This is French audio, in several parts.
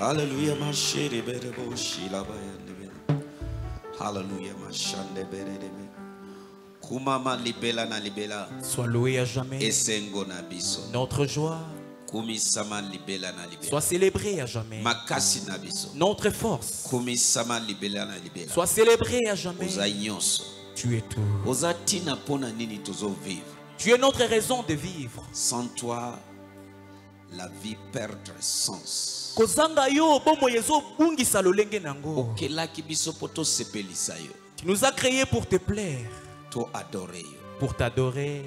Hallelujah, ma chérie, bere bo shila bayande bere. Hallelujah, ma shande bere de be. Kumama libela na libela. Sois loué à jamais. Esengo na biso. Notre joie Kumisama libela na libela. soit célébrée à jamais. Makasi na biso. Notre force Kumisama libela na libela. soit célébrée à jamais. Oza nyonso. Tu es tout. Oza tina pona nini tozo vivre. Tu es notre raison de vivre. Sans toi, la vie perdre sens. kozanga yo bomoi ezobungisa lolenge nango okelaki biso mpo tosepelisa yo. Tu nous as créés pour te plaire. Toadore yo. Pour t'adorer.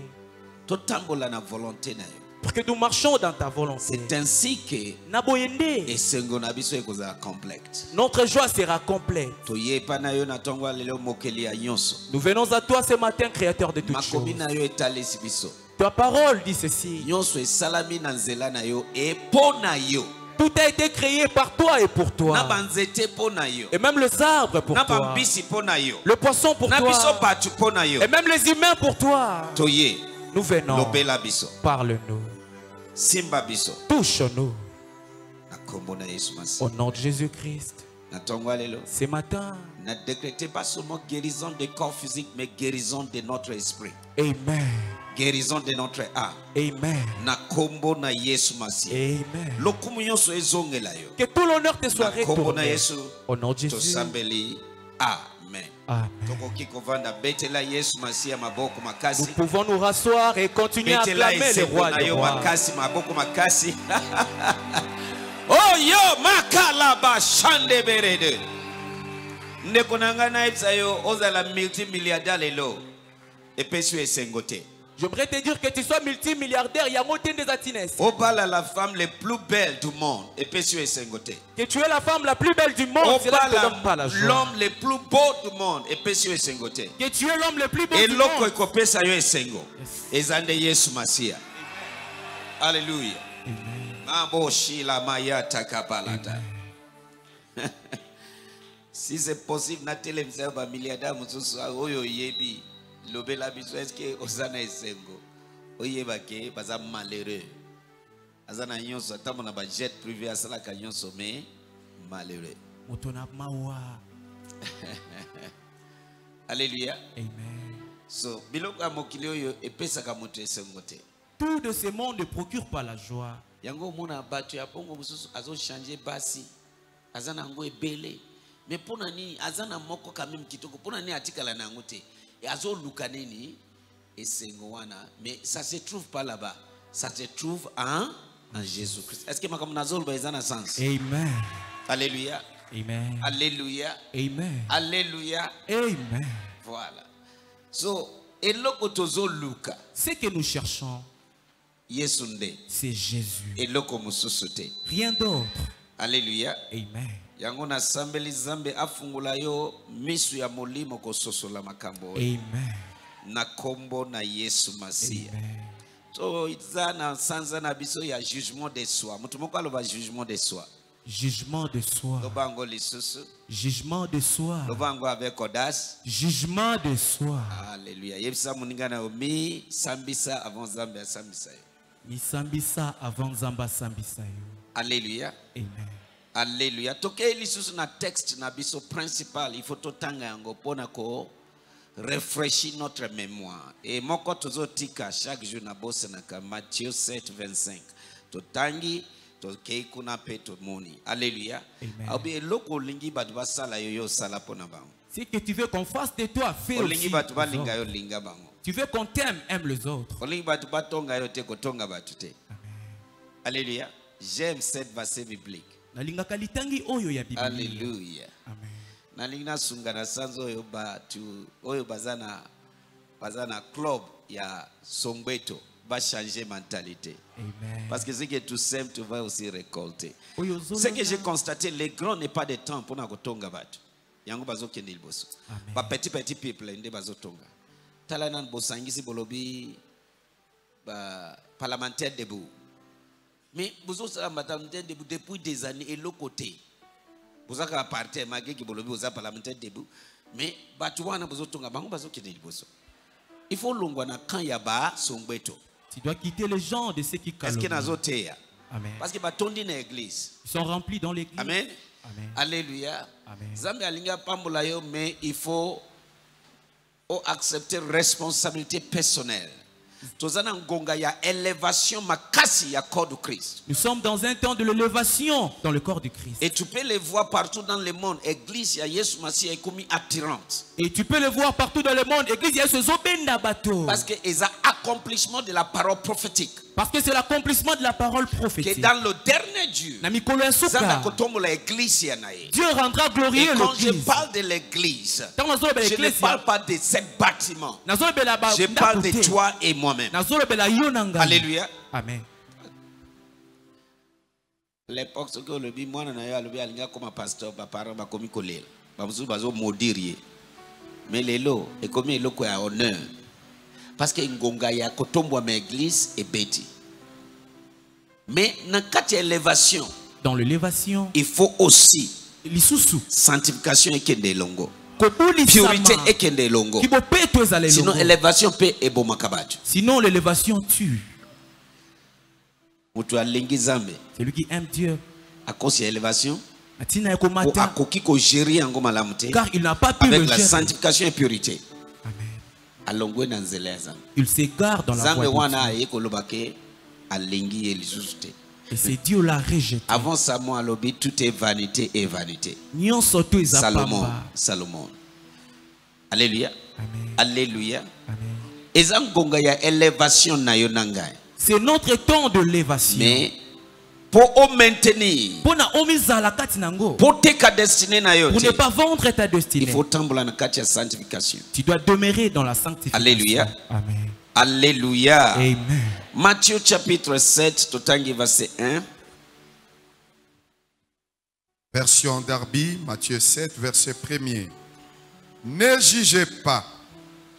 Totambola na volonté na yo. Pour que nous marchions dans ta volonté. C'est ainsi que na boye nde esengo na biso ekozala complète notre joie sera complète. Na na nous venons à toi ce matin créateur de toutes choses ta parole dit ceci. Tout a été créé par toi et pour toi. Et même les arbres pour toi. le poisson pour toi. et même les humains pour toi. Nous venons. parle-nous. Touche-nous. Au nom de Jésus-Christ. Ce matin. N'a décrété pas seulement guérison des corps physiques, mais guérison de notre esprit, amen guérison de notre âme. amen Na kombo na Yesu Masi. amen Lokumu nyonso ezongela yo. que tout l'honneur te soit Na na retourné Yesu. au nom de Jésus Tosambeli. Amen. nous pouvons nous rasseoir et continuer à acclamer le roi na des yo rois makalaba shande berede ndeko na ngai nayebisa yo ozala multimilliardaire lelo epesi yo esengo te j'aimerais te dire que tu sois multimilliardaire eza ntina esi obala la femme le plus belle du monde epesi yo esengo te que tu es la femme la plus belle du monde obala la l'homme le plus beau du monde epesi yo esengo te que tu es l'homme le plus beau du eloko monde. ekopesa yo esengo eza nde yesu masiya alleluya maboshila mayata kapalata si c'est possible natelemisa yo bamiliardaire mosusu oyo oyebi lobela biso eske oza na esengo? Oyeba ke baza malheureux. Aza na nyonso atambo na bajet privé asalaka nyonso me malheureux. Moto na mawa. Alleluya amen. So biloko ya mokili oyo epesaka moto esengo te. Tout de ce monde ne procure pas la joie. Yango omona bato ya bongo mosusu azochange basi. Aza na yango ebele. Me mpo na nini aza na moko kameme kitoko. Mpo na nini atikala na yango te? Azoluka nini? Esengo wana mais ça se trouve pas là-bas. Ça se trouve en, en jésus christ est ce que makambo nazoloba eza na sens? Amen. Alléluia. Amen. Alléluia. Amen. Alléluia. Amen. Voilà. So eloko tozoluka ce que nous cherchons yesu nde. c'est Jésus. Eloko mosusu te. Rien d'autre. Alléluia. Amen yango nasambeli nzambe afungula yo miso ya molimo kososola makambo. Oyo amen. Na nkombo na yesu masiya eza na sanza na biso ya jugement de soi. Moto moko aloba jugement de soi. Jugement de soi. Jugement de soi. Avec audace. Jugement de soi. Alleluya yebisa na avant nzambe asambisa yo. Misambisa avant nzambe asambisa yo. Alleluya amen alleluya tokei lisusu na texte na biso principal il faut totanga yango mpona ko refreshi notre mémoire. E moko tozotika chaque jour na bosenaka matthieu 7 25 totangi tokei kuna mpe tomoni. Alleluya Amen. aobi eloko olingi bato basala yo yo osala mpo na bango. Ce que tu veux qu'on fasse de toi fais aussi tu veux qu'on t'aime aime les autres. Te alleluya j'aime cette verset biblique nalingaka litangi oyo ya biblia. Alleluya amen. Nalingi nasunga na sanza oyo bato oyo baza na baza na club ya songbeto bachange mentalité amen. Parce que ce que tu sèmes tu vas aussi récolter. Ce que j'ai constaté le grand n'est pas de temps mpona kotonga bato. Yango bazokende liboso. Bapetit petit peuple nde bazotonga tala nani bosangisi bolobi parlementaire debout mais bozosala parlementaire debout depuis des années eloko te boza kaka parti makeki bolobi boza parlementaire debout. Mais bato wana bozotonga bango bazokende liboso. Il faut longwa na camp ya basongbeto tu dois quitter les gens de ceux qui calomnient nazoteya? Amen. parce que batondi na église. Ils sont remplis dans l'église. amen. Amen. alléluia. Amen. nzambe alingi apambola yo mais il faut o accepter responsabilité personnelle Nous sommes dans un temps de l'élévation dans le corps du Christ. et tu peux les voir partout dans le monde église masiya ekomi attirante Et tu peux le voir partout dans le monde. Église, il y a ce zobenda bateau. parce que eza accomplissement de la parole prophétique Parce que c'est l'accomplissement de la parole que prophétique. dans le dernier dieu Dieu rendra et glorieux quand je l'église. parle de l'église je ne parle pas de ce bâtiment je parle de toi et moi-même. Alléluia. Amen. l'époque mais eloko ya honneur parce que ngonga ya kotombwama église ebeti mais na kati ya élévation Dans l'élévation, il faut aussi lisusu sanctification ekende elongo purité ekende elongo ezala sinon élévation mpe ebomaka bato Sinon, l'élévation tue. moto alingi nzambe Celui qui aime Dieu, ya élévation atina ya po komata, akoki kogérer yango malamu te car il n'a pas pu avec la sanctification et purité Il s'égare dans la voie Et c'est Dieu l'a rejeté. avant salomo alobi tout est vanité et vanité. Salomon salomon. Alléluia. Amen. alléluia. Amen. na ngai. C'est notre temps de l'élévation. mais po o maintenir Pona omizala kati nango. po teka destiné na yo Pour ne pas vendre ta il destinée. faut tambola na kati ya sanctification Tu dois demeurer dans la sanctification. Alléluia. Amen. alléluia Amen. Matthieu chapitre 7 totangi verset 1 Version Darby, Matthieu 7, verset 1er. Ne jugez pas,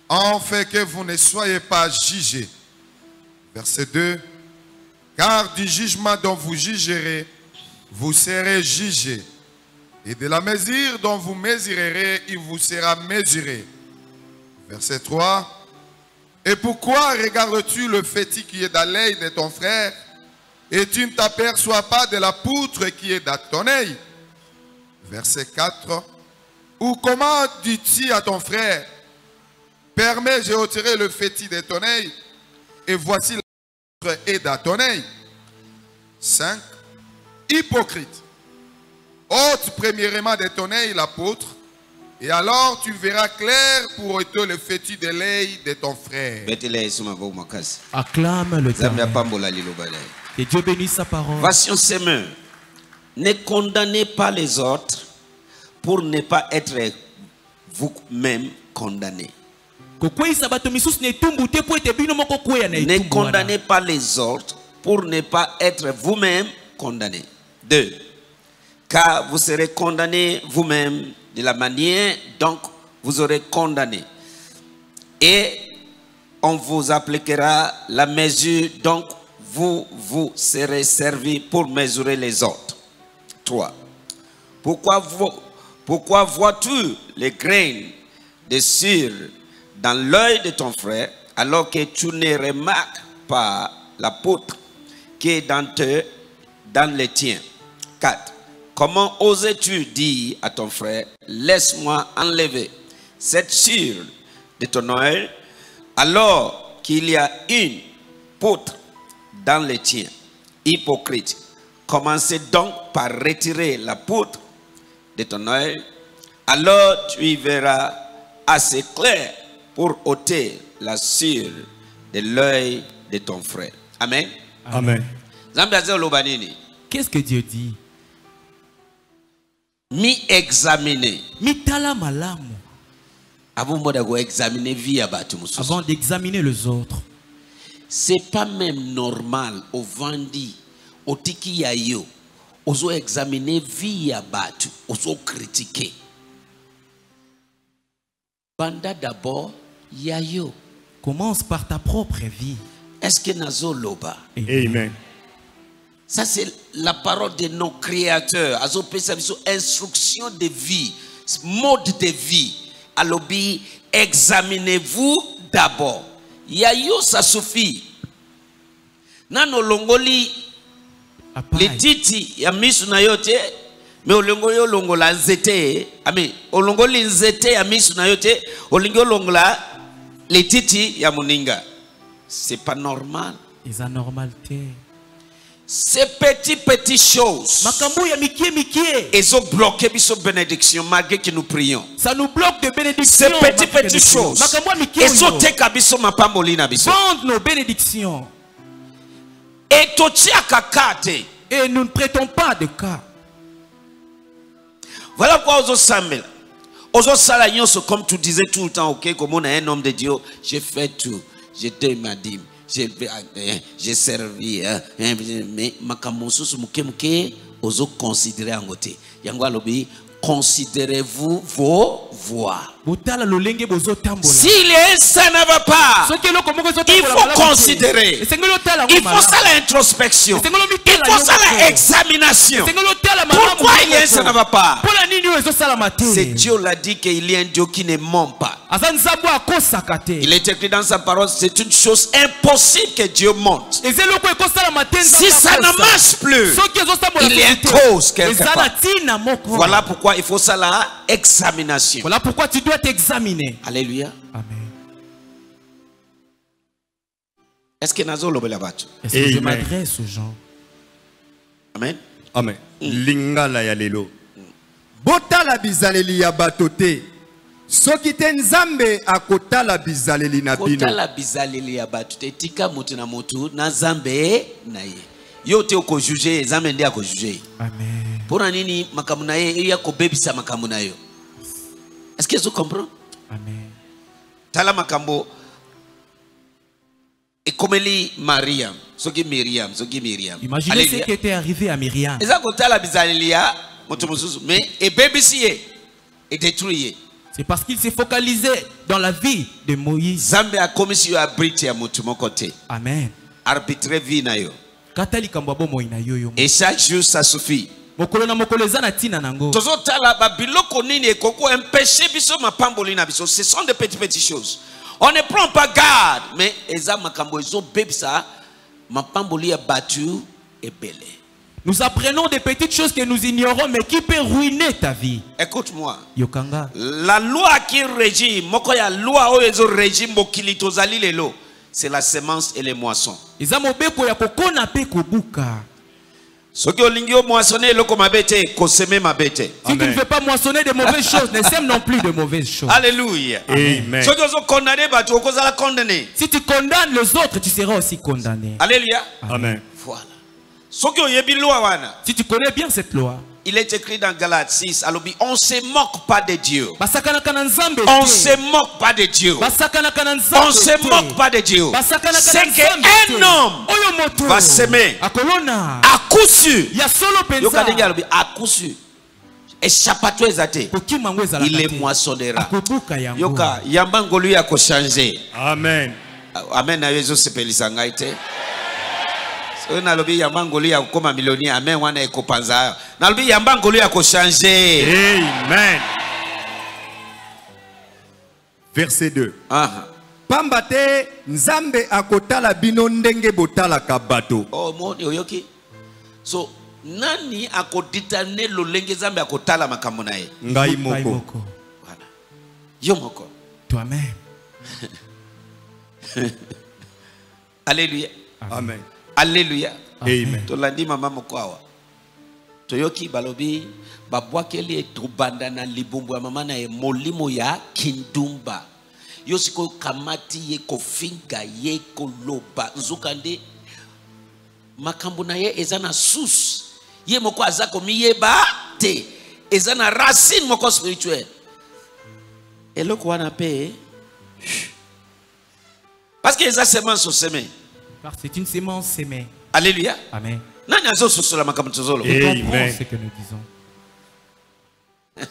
en fait que vous ne soyez pas jugés. Verset 2. Car du jugement dont vous jugerez, vous serez jugés. Et de la mesure dont vous mesurerez, il vous sera mesuré. Verset 3. Et pourquoi regardes-tu le fétis qui est dans l'œil de ton frère et tu ne t'aperçois pas de la poutre qui est dans ton œil? Verset 4. Ou comment dis-tu à ton frère, permets, j'ai retiré le fétis de ton œil, et voici ton œil 5. Hypocrite. ôte premièrement de ton œil la poutre, et alors tu verras clair pour ôter le fétis de l'œil de ton frère. Acclame le Seigneur. Que Dieu bénisse sa parole. version semeur ne condamnez pas les autres pour ne pas être vous-même condamné ne condamnez pas les autres pour ne pas être vous-même condamné 2 car vous serez condamné vous-même de la manière donc vous aurez condamné et on vous appliquera la mesure donc vous vous serez servi pour mesurer les autres. 3 pourquoi, pourquoi vois-tu les graines de cire dans l'œil de ton frère alors que tu ne remarques pas la poutre qui est dans, dans le tien 4. Comment oses-tu dire à ton frère, laisse-moi enlever cette cire de ton œil alors qu'il y a une poutre dans le tien Hypocrite, commencez donc par retirer la poutre de ton œil, alors tu y verras assez clair pour ôter la cire de l'œil de ton frère. Amen. Amen. Qu'est-ce que Dieu dit? Mi examiner. mitala malamu Avant d'examiner les autres. C'est pas même normal ovandi otiki ya yo ozo examiner vie ya ozo critiquer. Banda d'abord ya yo. Commence par ta propre vie. Est-ce que nazo loba? Amen. Ça, c'est la parole de nos créateurs. instruction de vie, mode de vie. Alobi, examinez-vous d'abord. Ya yo, ça suffit. Nano longoli lititi ya misu na yo te me olingi olongola nzete ami olongoli nzete ya misu na yo te olingi olongola lititi ya moninga c'est pas normal. Eza normal te ces petits petits choses makambo ya mikie mikie. Ezobloke biso bénédiction malgré que nous prions. Ça nous bloque de ces bénédiction petits malgré petits que nous prions. choses ya oyo. ezoteka biso mapamboli na biso. Vendre nos bénédictions. E totiaka ka te et nous ne prêtons pas de cas. Voilà pourquoi ozosambela comme tu disais tout le temps ok komona un homme de dieu j'ai fait tout. J'ai donné ma dîme j'ai eh, j'ai servi hein, hein, mais makambo mosusu moke moke ozoconsidere considérez-vous vos voies est ça ne va pas il faut considérer. Il faut malamu. sala introspection esengeli il faut yango sala moko. examination esengeli otala malamu pourquoi il ça ne va pas? C'est Dieu l'a dit qu'il y a un Dieu qui ne ment pas. Il est écrit dans sa parole, c'est une chose impossible que Dieu monte. Si ça ne marche plus, il y a une cause quelque part. Voilà pourquoi il faut ça la examination. voilà pourquoi tu dois t'examiner Alléluia. amen. Est-ce que nazo est-ce que je m'adresse aux gens? Amen. amen. Lingala ya lelo. Botala bizaleli ya bato te soki te nzambe akotala bizaleli na bino. Kotala bizaleli ya bato te tika moto na motu na nzambe na ye. Yo te okojuge ye nzambe nde akojuge ye amen. Mpo na nini makambo na ye? Eya kobebisa makambo na yo est ce que ezo comprendre amen. Tala makambo. Ekomeli mariam. Soki miriam soki miriam. Imaginez ce qui était arrivé à Myriam eza kotala bizaleli ya moto mosusu mais ebebisi ye edétruit ye. C'est parce qu'il s'est focalisé dans la vie de Moïse. Nzambe akomisi yo abrite ya motu moko te. Amen. Arbitre vie na yo. Kata likambo ya bomoi na yo yo. Et chaque jour ça suffit mokolo na mokolo eza na ntina nango tozotala babiloko nini ekoko empêche biso mapamboli na biso? Ce sont de petits petits choses. On ne prend pas garde mais eza makambo ezobebisa mapamboli ya bato ebele. Nous apprenons des petites choses que nous ignorons mais qui peut ruiner ta vie? Écoute-moi. Yokanga. La loi qui régit moko ya loi oyo ezorégi mokili tozali lelo. C'est la semence et les moissons. Eza mobeko ya kokona mpe kobuka si tu ne veux pas moissonner de mauvaises choses ne sème non plus de mauvaises choses. Alléluia. Amen. Si tu condamnes les autres tu seras aussi condamné. Alléluia. Amen. Voilà. Si tu connais bien cette loi il est écrit dans Galates 6 alobi on se moque pas de Dieu. On se moque pas de Dieu. On se moque pas de Dieu. C'est qu'un homme va s'aimer. à coup sûr alobi à coup eza te te. moissonnera. Yoka yamba ngolu ya kochange amen. Amen na yo ezosepelisa ngai te soki nalobi yamba ngolu ya kokoma millionnaire amen wana ekopanza nalobi yamba ngolu ya kochange amen. Verset 2 Aha. pamba te nzambe akotala bino ndenge botalaka bato. Oh, moni oyoki. So nani akodetermine lolenge nzambe akotala makambo na ye? Ngai moko. Moko. Voilà. yo moko. Toi-même alleluya amen alleluya amen. Tolandi mama moko awa toyoki balobi babwakeli ye tobanda na libumbu ya mama na ye molimo ya kindumba. Yo sikoyo kamati ye kofinga ye koloba nzuka nde makambo na ye eza na susi ye moko aza komiyeba te. Eza na racine moko spirituelle eloko wana mpe parce que eza semence oseme c'est une sémence sémée alleluya amen. Amen. ce que nous disons.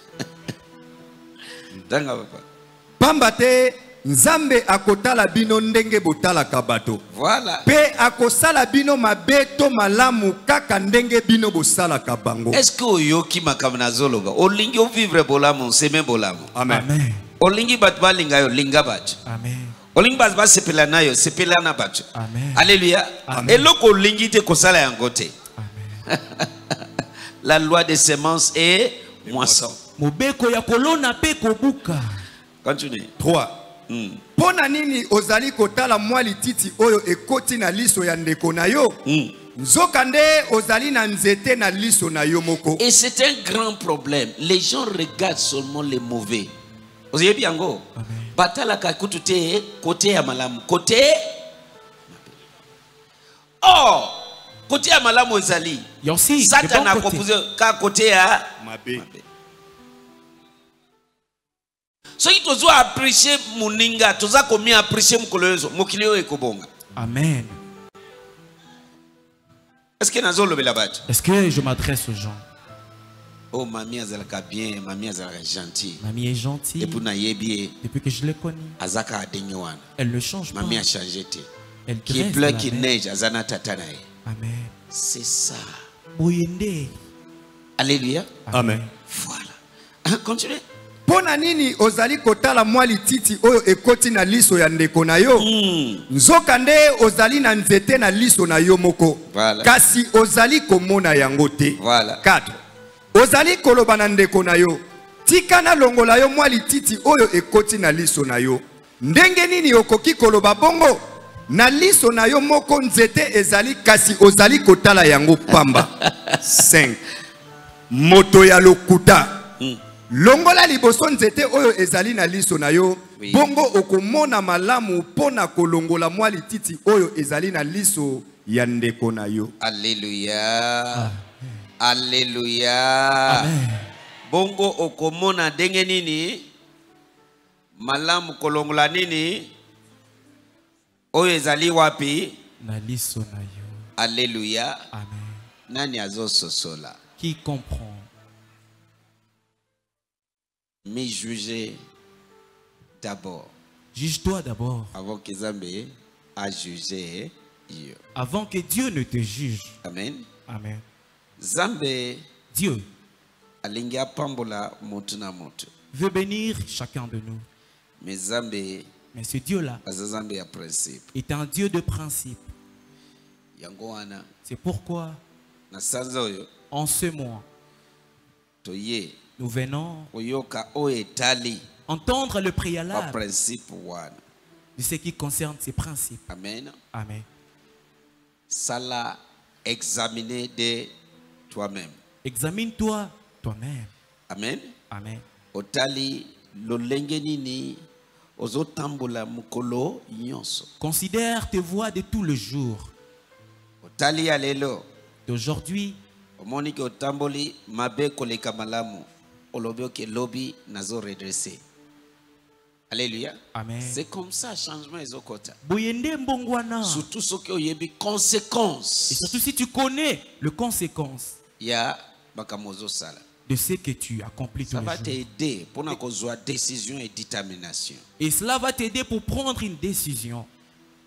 Pamba te nzambe akotala bino ndenge botalaka bato. Voilà. Mpe akosala bino mabe to malamu kaka ndenge bino bosalaka bango. Est ce que oyoki makambo nazoloba olingi ovivre bolamu oseme bolamu. Amen. Amen. Olingi bato balinga yo linga bato. Amen olingi bato basepela na yo sepela na bato amen alleluya Amen. eloko olingi te kosala yango te amen La loi des semences et moisson. mobeko ya kolona mpe kobuka Continue. 3 Hmm. mpo na nini ozali kotala mwa lititi oyo ekoti na liso ya ndeko na yo? Hmm. nzoka nde ozali na nzete na liso na yo moko Et c'est un grand problème. Les gens regardent seulement les mauvais. Vous avez bien go? Batalaka kutu te côté ya malamu. Côté Oh, côté ya malamu ezali. il y a aussi le Satan a bon côté. proposé ka côté ya Mabe. soki tozwa apprécier moninga toza komi apprécier mokolo nyonso mokili oyo ekobonga amen est ce que nazolobela bato? Est-ce que je m'adresse aux gens? O mami azalaka bien mami azalaka gentil mamie est gentille. Epuis nayebi ye depuis que je l'ai connue. Elle ne change pas. mami achange te elle qui la qui neige aza na tata na ye amen. C'est ça. Alléluia. Amen. voilà. Hein, continue mpo na nini ozali kotala mwa lititi oyo ekoti na liso ya ndeko na yo. Nzoka nde ozali na nzete na liso na yo moko. Voilà. kasi ozali komona yango te Voilà. 4 ozali koloba na ndeko na yo. Tika nalongola yo mwa lititi oyo ekoti na liso na yo. Ndenge nini okoki koloba bongo? Na liso na yo moko nzete ezali kasi ozali kotala yango pamba. 5 moto ya lokuta. Longola liboso nzete oyo ezali na liso na yo. Oui. bongo okomona malamu mpo na kolongola mwa lititi oyo ezali na liso ya ndeko na yo alléluia alléluia bongo okomona ndenge nini? Malamu kolongola nini? Oyo ezali wapi? Na liso na yo. Alléluia amen. Nani azososola? Qui comprend? Mi juge d'abord. Juge-toi d'abord. Avant que nzambe ajuge yo. Avant que Dieu ne te juge. Amen. Amen Dieu veut bénir chacun de nous. Mais ce Dieu-là est un Dieu de principe. C'est pourquoi en ce mois toye nous venons entendre le préalable de ce qui concerne ces principes. Amen. Amen. Sala examiner de toi-même. Examine-toi toi-même. Amen. Amen. Otali lolenge nini? Ozotambola mokolo nyonso. Considère tes voies de tout le jour otali ya lelo. D'aujourd'hui omoni ke otamboli mabe koleka malamu. Olobi oke lobi nazo redresse. Alléluia Amen. c'est comme ça changement boye nde mbongwana. Surtout soki oyebi conséquence. Et surtout si tu connais le conséquence de ce que tu accomplis ça les va t'aider mpona kozwa décision et détermination. Et cela va t'aider pour prendre une décision.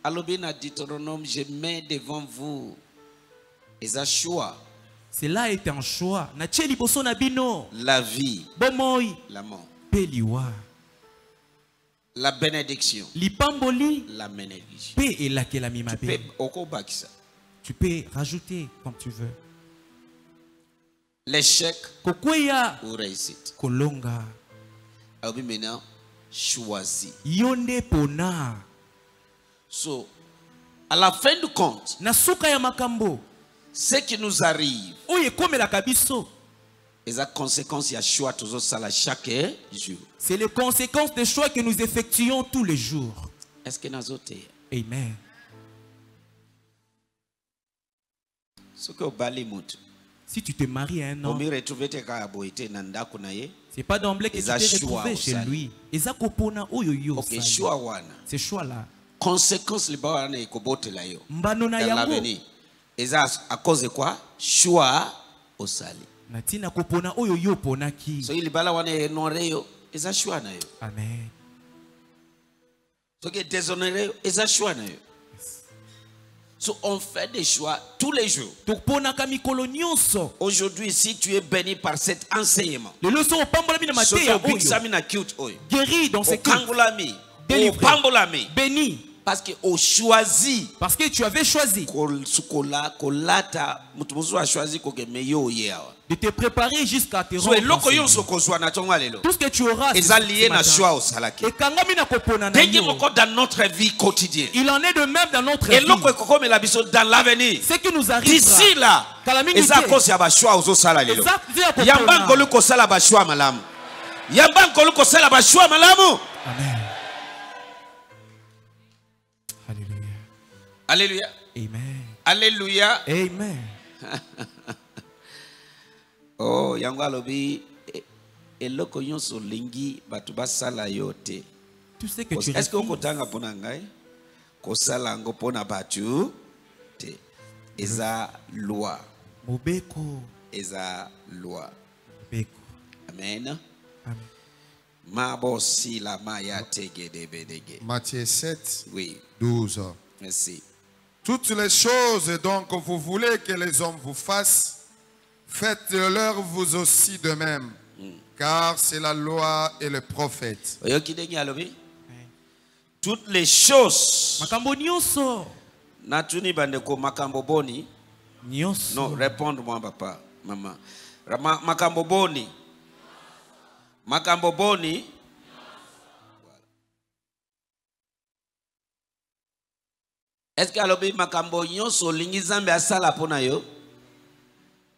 Alobi na deutéronome je mets devant vous. Eza choix. Cela est un choix. Natie liboso na bino. La vie. Bomoi. La mort. Mpe liwa la bénédiction. Lipamboli. La malédiction mpe elakelami mabe okobakisa tu peux rajouter comme tu veux l'échec kokweya ou réussite kolonga alobi maintenant choisi yo nde pona so à la fin du compte na suka ya makambo ce qui nous arrive oyo ekomelaka biso eza conséquence ya choix tozosala chaque jour c'est les conséquences des choix que nous effectuons tous les jours. Est ce que nazoteya amen. Soki obali motu si tu te maries à un homme c'est pas d'emblée que tu t'es retrouvé chez lui. Eza kopona oyo yo ok osali. choix là. Conséquence liba wana ekobotela yo. Mbano na yango. l'avenir. Eza à cause de quoi? Choix osali. Na ntina kopona oyo yo oponaki soki libala wana enore yo. Eza choix na yo. Amen. Soki edésonore yo eza choix na yo so on fait des choix tous les jours. Aujourd'hui si tu es béni par cet enseignement guéri dans ce culte. Okangolami Délivré. béni. Parce que Parce que tu avais choisi de te préparer jusqu'à te rendre. eloko enseigné. nyonso kozwa na ntongo ya lelo Tout ce que tu auras, eza lié na matin. choix osalaki ekangami na kopona na ndenge yo. moko dans notre vie quotidienne Il en est de même dans notre eloko vie. ekokomela biso dans l'avenir Ce qui nous arrive d'ici là eza te. kosi ya ozosala lelo yamba kosala malamu yamba kosala malamu Amen. Alléluia. alleluya Amen. alleluya Amen. oh yango alobi e- eloko nyonso olingi bato basala yo te Tout ce que tu est ce que refuses, okotanga mpo na ngai? Kosala yango mpo na bato te. Eza loi. Mobeko. eza loi. Mobeko. amen. Amen. mabosila maya tegedebedege Matthieu 7, oui. 12. merci. Toutes les choses donc que vous voulez que les hommes vous fassent, faites-leur vous aussi de même, car c'est la loi et le prophète. toutes les choses natuni bandeko makambo boni. Nyonso. non répondre moi papa mama Ma, makambo boni. Makambo boni. Est-ce que alobi makambo nyonso olingi nzambe asala mpo na yo?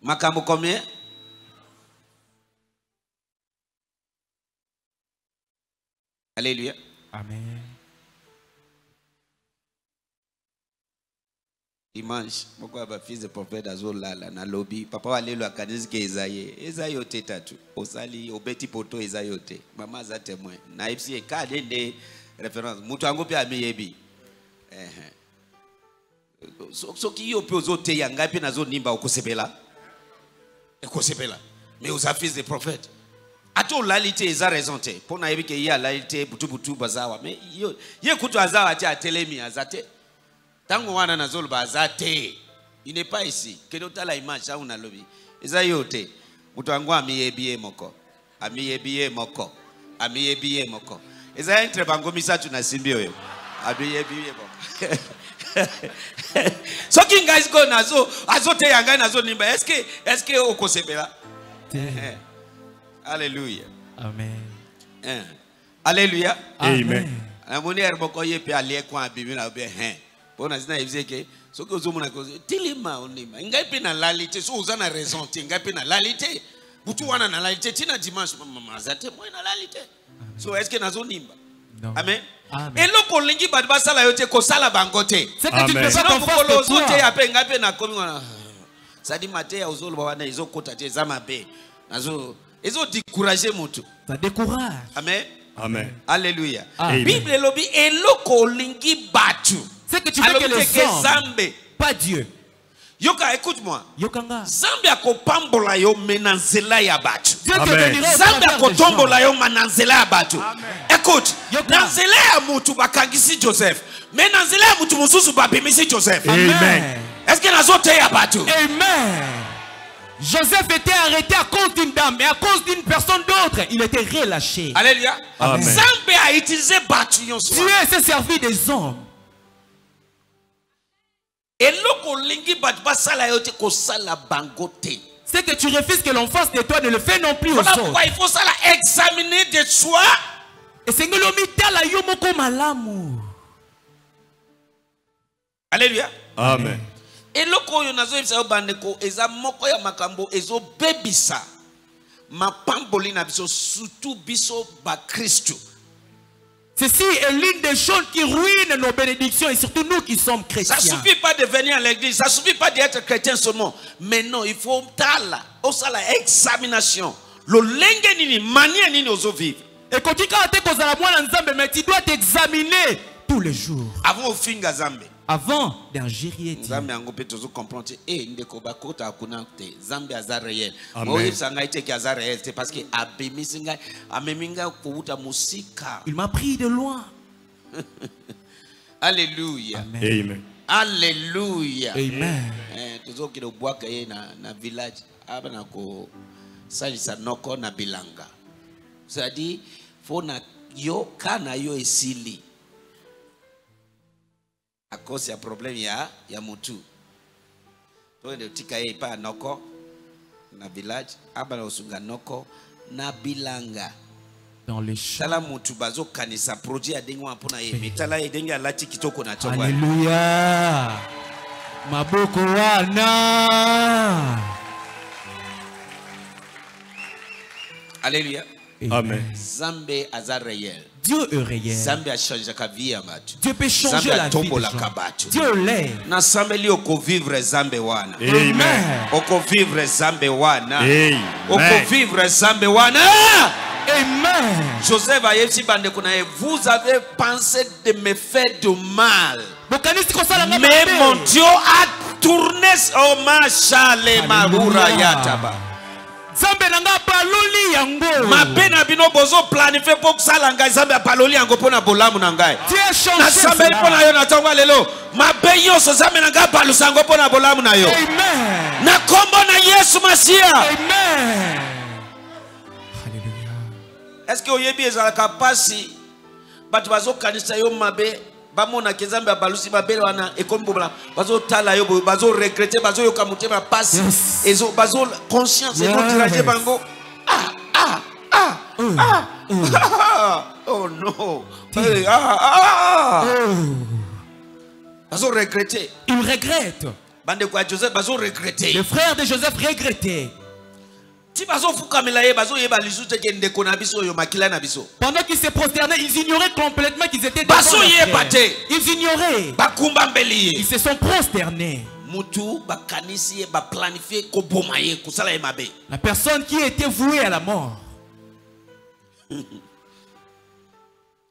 Makambo combien? Alléluia. Amen. dimanche moko ya bafils de prophète azolala nalobi papa walelo akanisi ke eza ye eza yo te tatu. Osali obeti poto eza yo te. Mama aza témoin. Nayebisi ye ka nde nde référence. Moto yango mpe amiyebi Ehe. So- soki yo mpe ozoteya ngai mpe nazonimba okosepela ekosepela mais oza fils de prophète ate olali te eza raison te mpo nayebi ke ye alali te butubutu baza awa yo- ye kutu aza awa te atelemi aza te ntango wana nazoloba aza te il n'est pas ici. Kende otala image awu nalobi eza yo te moto yango amiyebi ye moko. Amiyebi ye moko. Amiyebi ye moko. Eza entre bango misato nasimbi oyo amiyebi ye moko soki ngai sikoyo nazo azoteya ngai nazonimba. Eske eske okosepela? Eh. alléluia. Amen. Eh. alléluia. Amen. namoni ere moko ye mpe alie kwa abimi na obe he mpo na zina yebisi eke soki ozomona ke tilima onima ngai mpe nalali te so oza na raison te ngai mpe nalali te butu wana nalali te ntina dimanche mama aza te moi nalali te so estce nazonimba? Amen Amen. Eloko olingi bato basala yo te kosala bango te mokolo ozoteya mpe ngai mpe nakomi wana. Sadi mateya ozoloba wana ezokota te eza mabe nazo ezodécourage motu. Amen. Amen. alléluia. Amen. bible elobi eloko olingi bato C'est que tu veux que alobi les teke nzambe pas Dieu. Yoka écoute-moi Yokanga. nzambe akopambola yo me na nzela ya bato Amen. nzambe akotombola yo ma na nzela ya bato écoute Yoka. na nzela ya motu bakangisi joseph me na nzela ya motu mosusu babimisi joseph Amen. est ce que nazoteya bato? Amen. Joseph était arrêté à cause d'une dame et à cause d'une personne d'autre, il était relâché. alléluia Amen. nzambe a utilisé Dieu s'est servi des hommes. C'est que tu refuses que l'on fasse de toi, ne le fais non plus aux voilà autres. pourquoi il faut ça là, examiner de soi Et c'est que l'homme tala yo moko malamu. alléluia Amen. eloko oyo nazoyebisa yo bandeko eza moko ya makambo ezobebisa mapamboli na biso surtout biso bakristu Ceci est l'une des choses qui ruinent nos bénédictions et surtout nous qui sommes ça chrétiens. suffit pas de venir à l'église ça suffit pas d'être chrétien seulement. Mais non il faut tala osala examination. Lolenge nini manie nini ozovivre Et quand tu as kozala mwana nzambe, mais tu dois t'examiner tous les jours. Avant ofinga zambe avant d'ingérer Dieu. nzambe yango te e ndeko bakota kuna te nzambe aza réel aza réel parce que abimisi ngai Il m'a pris de loin. alleluya Amen. Amen. alleluya Amen. Eh, ye na, na village kosalisa noko na bilanga yo ka na yo esili à cause ya problème ya ya motu toende tika ye epai ya noko na village abana kosunga noko na bilanga Dans les champs. tala motu bazokanisa produit ya ndenge wana mpona ye me tala ye ndenge alati kitoko na ntongo wana. Alléluia. Maboko wana. alleluya Amen. Dieu est réel. Dieu peut changer la vie des gens. Dieu l'est. nasambeli okovivre nzambe wana Amen. wana Amen. wana Amen. joseph na ye vous avez pensé de me faire du mal mais mon dieu a tourné oh marura Alléluia. yataba nzambe na nga baloli yango. Mabe na bino bozoplanifie mpo kosala ngai. Nzambe apaloli yango mpo na bolamu na ngai. Nasambeli mpo na yo na ntongo ya lelo mabe nyonso nzambe na ngai apalusa yango mpo na bolamu na yo. Amen. na nkombo na yesu masiya estce oyebi ezalaka mpasi bato bazokanisa yo mabe bamonaka nzambe abalusi mabe wana ekomi bobola bazotala yo boye bazoregrete bazoyoka motema mpasi Yes. ezo bazo conscience Yes. ezodirage bango ah, ah, ah, Oh. ah, Oh. ah, oh no ah, ah, ah. Oh. bazoregrete Il regrette. bandeko ya joseph bazoregrete frères de Joseph regrettaient. Pendant qu'ils se prosternaient, ils ignoraient complètement qu'ils étaient devant frère. bate. Ils ignoraient. Ils se sont prosternés. La personne qui était vouée à la mort.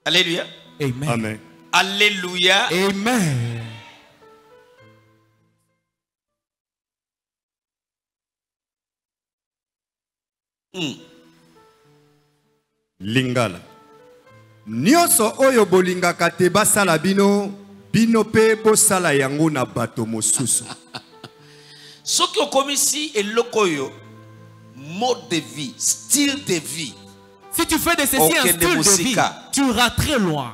alleluya Amen. Amen. alleluya Amen. Lingala. nyonso oyo bolingaka te basala bino bino mpe bosala yango na bato mosusu soki okomisi eloko oyo mode de vie style de vie Si tu fais de ceci un style de vie, tu iras très loin.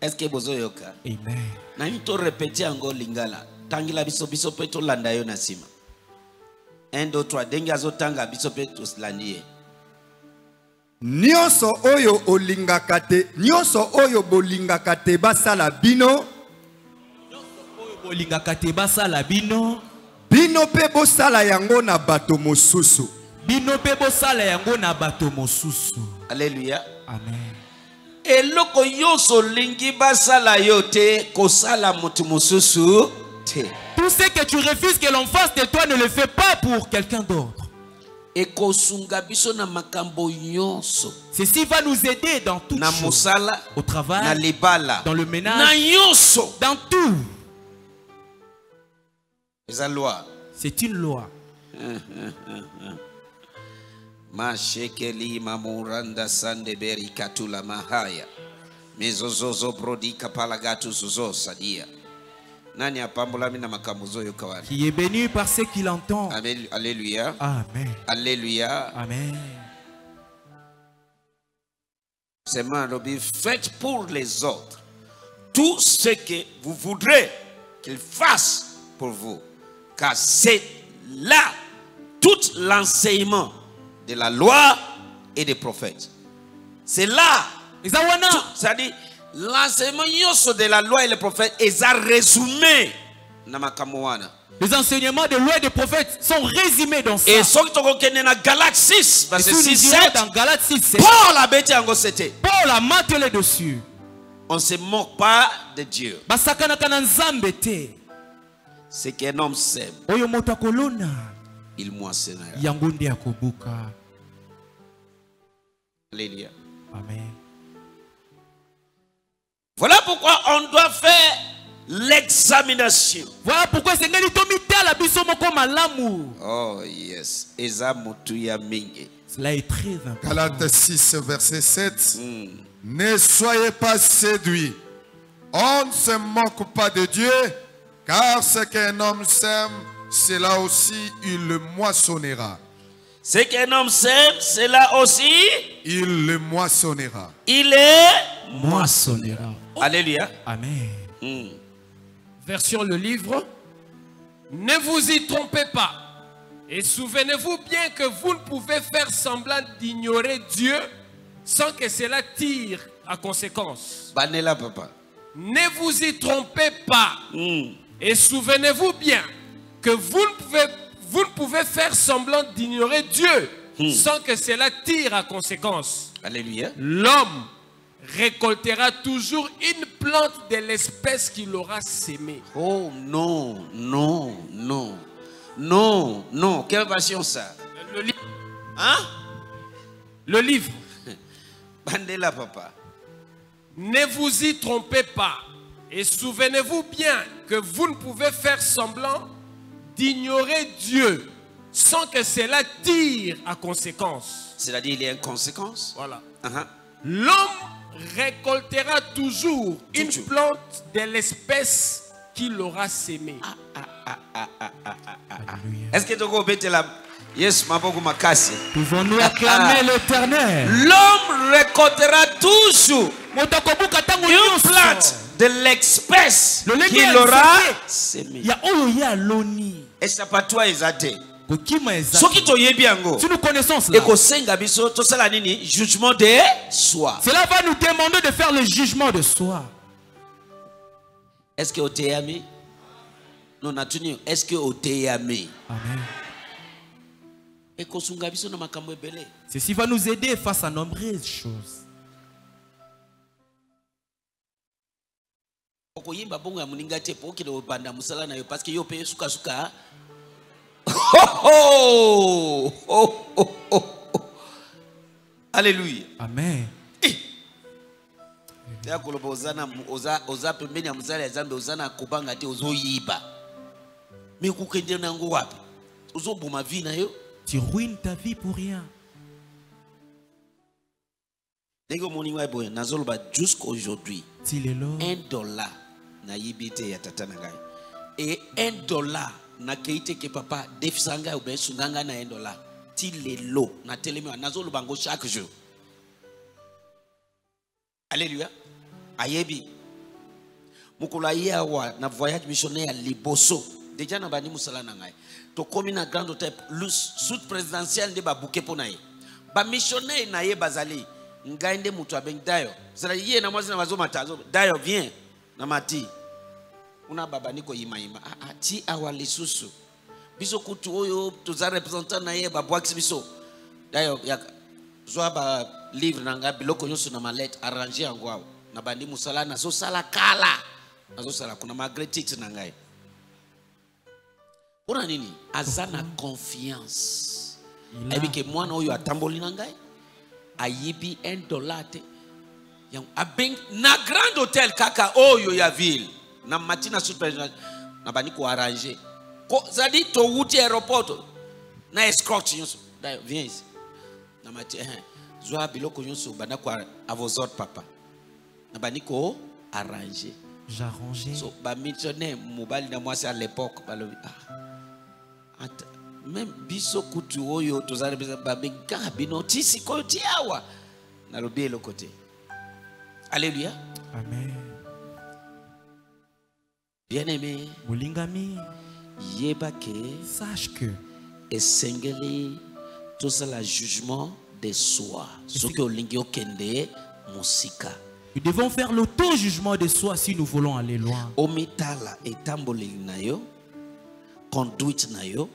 est ce que bozoyoka? Amen. nani torepete yango lingala? Tangela biso biso mpe tolanda yo na nsima 1 2 3 ndenge azotanga biso mpe tolandi ye. Nyonso oyo olingaka te nyonso oyo bolingaka te basala bino. Bolingaka te basala bino. Bino mpe bosala yango na bato mosusu. Bino mpe bosala yango na bato mosusu. Alleluya amen. Eloko nyonso olingi basala yo te kosala moto mosusu te tout ce que tu refuses que l'on fasse de toi ne le fais pas pour quelqu'un d'autre. Ceci va nous aider dans tout au travail libala dans le ménage dans tout. C'est une loi. Mashekeli mamuranda sandeberi katula mahaya mezozozo sadia qui est béni par ceux qui l'entendent. Amen. alléluia. Amen. Alléluia. Amen. Seulement faites pour les autres tout ce que vous voudrez qu'ils fassent pour vous. Car c'est là tout l'enseignement de la loi et des prophètes. C'est là c'est-à-dire l'enseignement de la loi et les prophètes eza résumé les enseignements de loi et des prophètes sont résumés dans ça. Et soki tokokende na galate 6 Et verset si nous 6 irons 7 dans Galates 6 7, paul abeti yango c'était. Paul a martelé dessus. On ne se moque pas de Dieu. Basakanaka na nzambe te. Ce qu'un homme sème il moissonnera alléluia. Amen voilà pourquoi on doit faire l'examination voilà pourquoi esengeli tomitala biso moko malamu oh yes eza motuya mingi cela est très important Galates 6, verset 7. Ne soyez pas séduits. On ne se moque pas de Dieu, car ce qu'un homme sème, cela aussi il le moissonnera. ce qu'un homme sème cela aussi Il le moissonnera. il est moissonnera alléluia amen Hmm. version le livre. Ne vous y trompez pas. Et souvenez-vous bien que vous ne pouvez faire semblant d'ignorer Dieu sans que cela tire à conséquence. papa Ne vous y trompez pas. Mm. Et souvenez-vous bien que vous ne pouvez, vous ne pouvez faire semblant d'ignorer Dieu sans que cela tire à conséquence. alléluia L'homme récoltera toujours une plante de l'espèce qu'il aura sémée. oh non non non non non quelle version ça? Le, li- hein? Le livre. bandela papa Ne vous y trompez pas. Et souvenez-vous bien que vous ne pouvez faire semblant d'ignorer Dieu sans que cela tire à conséquence. c'est-à-dire il y a une conséquence? Voilà. Uh-huh. L'homme récoltera toujours une Toujours. plante de l'espèce qu'il aura sémée. est-ce que yesu maboko makasi Pouvons-nous acclamer l'éternel. L'homme récoltera toujours une plante de l'espèce qu'il aura oyo ye aloni esapatwa eza te kokima eza soki toyebi yango si nous connaissons cela ekosenga biso tosala nini? Jugement de soi. Cela va nous demander de faire le jugement de soi. Est-ce que oteyami non natuni est-ce que oteyami Amen. ekosunga biso na makambo ebele. Ceci va nous aider face à nombreuses choses. Okoyimba bongo ya moninga te po okende kobanda mosala na yo parce que yo mpe sukasuka alleluya amen. Teya koloba oza na oza, oza pembeni ya mosala ya nzambe oza na kobanga te ozoyiba. Me okokende nango wapi? Ozoboma vi na yo? Tu ruines ta vie pour rien. Ndenge omoni ngai boye? Nazoloba jusqu'aujourd'hui ti lelo un dollar nayibi te ya tata na ngai. E un dollar nakei te ke papa defisa ngai obe esunga ngai na un dollar ti lelo natelemi wa nazoloba yango chaque jour. Alleluya ayebi. Mokolo aye awa na voyage missionnaire ya liboso. Deja na bandi mosala na ngai. Tokomi na grand hôtel suite présidentielle nde babuke na ye. Bamissionnaire na ye bazali. Ngai nde moto abengi dayo. Zala ye na mwasi na bazomata azo dayo vien na mati kuna babandi koyimayima ah, ah, ti awa lisusu biso kutu oyo toza representant na ye babwakisi biso. Dayo zwa balivre na ngai biloko nyonso na malete arrange yango awa. Na bandi mosala nazosala kala. Nazosala kuna malgré titre na ngai. Mpona nini? Aza na confiance. Ayebike ayebi ke mwana oyo atamboli na ngai ayibi 1 dollar te. Yango abengi na grand hotel kaka oyo ya ville na mati na super na bandi koarrange zadi towuti aéroport na escorte nyonso. Dayo viens ici. Na mati eh, zwa biloko nyonso banda ko a vos ordres papa. Na bandi koarrange j'arrangeais. So bamissionnaire mobali na mwasi à l'époque balobi ah, même biso kutu oyo tozali biso babengi kaka bino ti sikoyo ti awa. Nalobi eloko te. Alleluya amen bien aimé molingami yeba ke sache que esengeli jugement de soi soki olingi okende mosika. Nous devons faire l'auto-jugement de soi si nous voulons aller loin. Omitala etamboleli na yo conduite na yo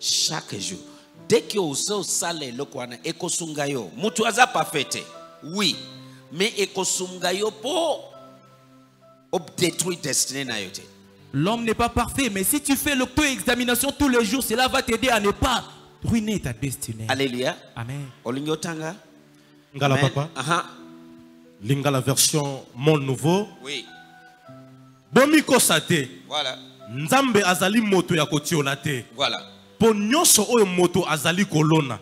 chaque jour. Dès que oza osala eloko wana ekosunga yo moto aza parfait te oui mais ekosunga yo mpo odétruire destiné na yo te L'homme n'est pas parfait, mais si tu fais l'auto-examination tous les jours, cela va t'aider à ne pas ruiner ta destinée. alléluia. Amen. olingi otanga ngala Amen. papa. Aha. lingala version monde nouveau. Oui. Bomikosa te. Voilà. Nzambe azali moto ya kotiola te. Voilà. Mpo nyonso oyo moto azali kolona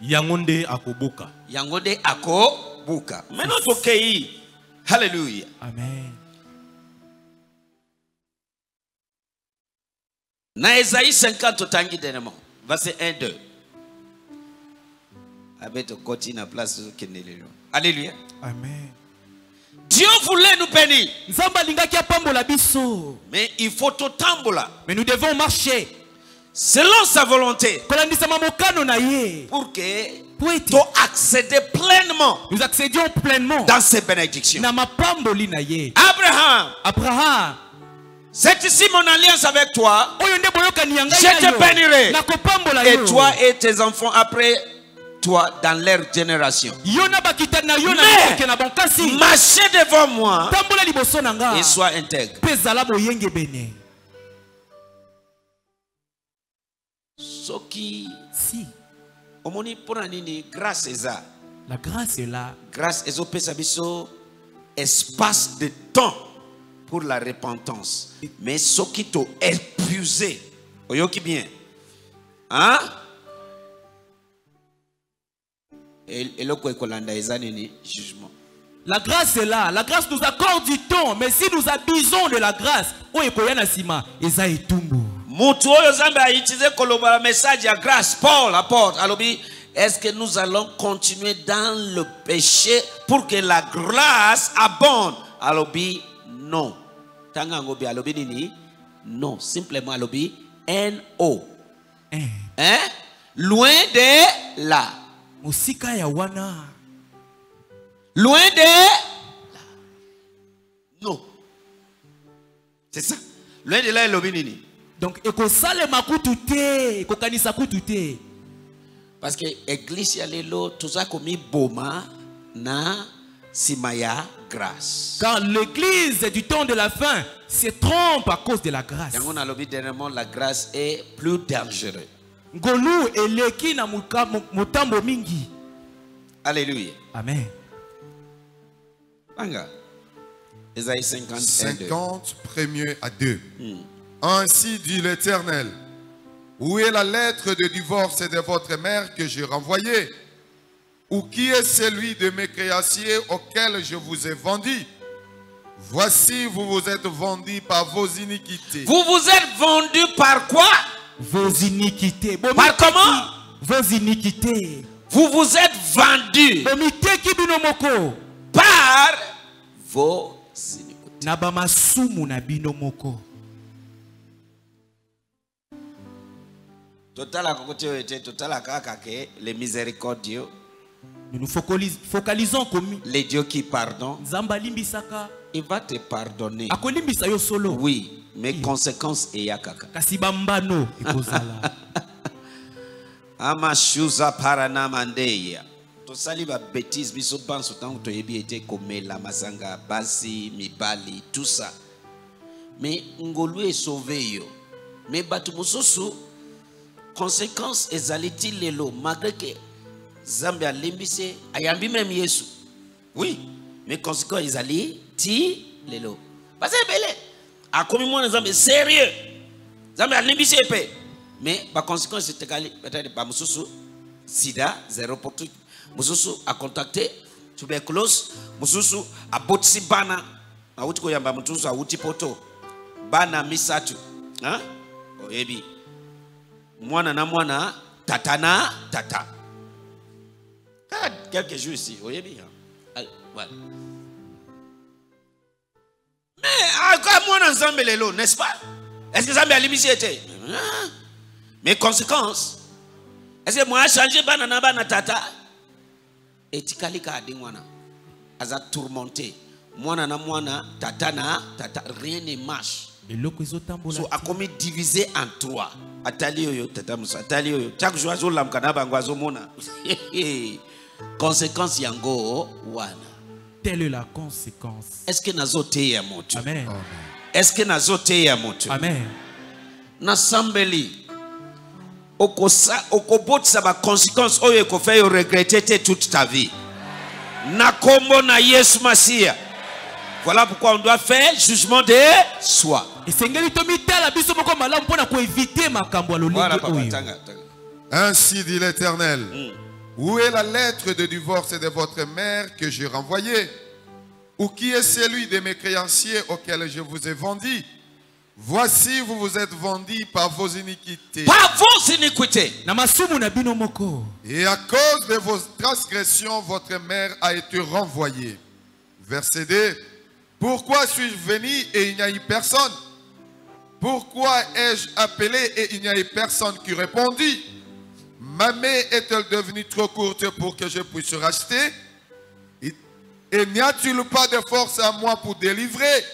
yango nde akobuka. Yango nde akobuka. Maintenant tokei halleluya Amen. Na esaïe 50 totangi denemo verset 1 2 abe tokoti na place alleluya Amen. Dieu voulait nous bénir. Mais il faut totambola mais nous devons marcher. Selon sa volonté. Pour que tu accéder pleinement nous accédions pleinement dans ses bénédictions. Abraham, abraham c'est ici mon alliance avec toi. Je te bénirai. Et toi et tes enfants après toi dans leur génération. Mais- Marchez devant moi. Et sois intègre. boyengebene Soki si. grâce eza? La grâce est là. Grâce biso espace de temps pour la repentance mais soki to épuisé oyoki bien hein? El- eloko ekolanda eza nini? Jugement La grâce est là. La grâce nous accorde du temps. Mais si nous abusons de la grâce, oyo ekoya na nsima eza etumbu. mutu oyo nzambe aitize koloba message ya grâce paul apôtre alobi est-ce que nous allons continuer dans le péché pour que la grâce abonde? Alobi non tanga yango bi alobi nini? Non simplement alobi no Eh, hein? loin de là. Mosika ya wana. Loin de là. Non c'est ça. Loin de là elobi nini? Donc ekosalema kutu te ekokanisa kutu te. Parce que église ya lelo toza komiboma na nsima ya grâce. Car l'église du temps de la fin se trompe à cause de la grâce. Dernièrement la grâce est plus ngolu eleki na motambo mingi. Alléluia. Amen. Anga esaïe 51 2. 50, premier à 2. Ainsi dit l'Éternel, où est la lettre de divorce de votre mère que j'ai renvoyée? Ou qui est celui de mes créanciers auquel je vous ai vendu. Voici, vous vous êtes vendus par vos iniquités. vous vous êtes vendu par quoi? Vos iniquités. Par comment? vos iniquités? Vous vous êtes vendu. Moko? Par vos iniquités. Na bamasumu na bino moko. Totalaka kuti oyo te totalaka kaka ke le miséricordieux nous nous focalis- focalisons komi le dieu qui pardonne il va te pardonner. Oui mais conséquence eya kaka. Kasi bambano ekozala. Amashuza paranamandeya tosali babétise biso banso ntango toyebi ete komela masanga basi mibali tout ça. Mais ngolu esauve yo. Mais bato mosusu conséquence ezali ti lelo malgré ke nzambe alimbisi ayambi meme yesu. Oui mais conséquence ezali ti lelo basa ebele akomi mwana nzambe sérieux. Nzambe alimbisi ye mpe mais baconséquence etekali peut-être bamosusu sida zéro pour tout. Mosusu acontacte tuberculose. Mosusu abotisi bana. Awuti koyamba mosusu awuti poto. Bana misato hein? oyebi. Mwana na mwana tata na tata kaka quelques jours ici oyebi hein? Ah, voilà. mais aka mwana nzambe lelo n'est-ce pas? Est-ce que alimbisi ye te Ah. mais conséquence est-ce que moi changé bana na bana tata? Etikali kaka di mwana. Aza tourmenté. Mwana na mwana tata na tata rien ne marche. Eloko ezotambola so akomi divisé en trois. Atali oyo tata mosu atali oyo. Chaque jour azolamuka na bango azomona conséquence yango wana. Telle est la conséquence. Est ce que nazoteya moto amen. Est ce que nazoteya moto amen. Nasambeli okosa- okobotisa baconséquence oyo ekofa yo regrete te toute ta vie. Na kombo na yesu masiya voilà pourquoi on doit faire jugement de soi. Esengeli tomitala biso moko malamu mpona koevite makambo ya voilà lolenge oyo. Ainsi dit l'Éternel, où est la lettre de divorce de votre mère que j'ai renvoyée? Ou qui est celui de mes créanciers auquel je vous ai vendu? Voici, vous vous êtes vendus par vos iniquités. par vos iniquités Et à cause de vos transgressions, votre mère a été renvoyée. Verset 2. Pourquoi suis-je venu et il n'y a eu personne? Pourquoi ai-je appelé et il n'y a eu personne qui répondit? Ma main est-elle devenue trop courte pour que je puisse racheter? Et, n'y a-t-il pas de force à moi pour délivrer?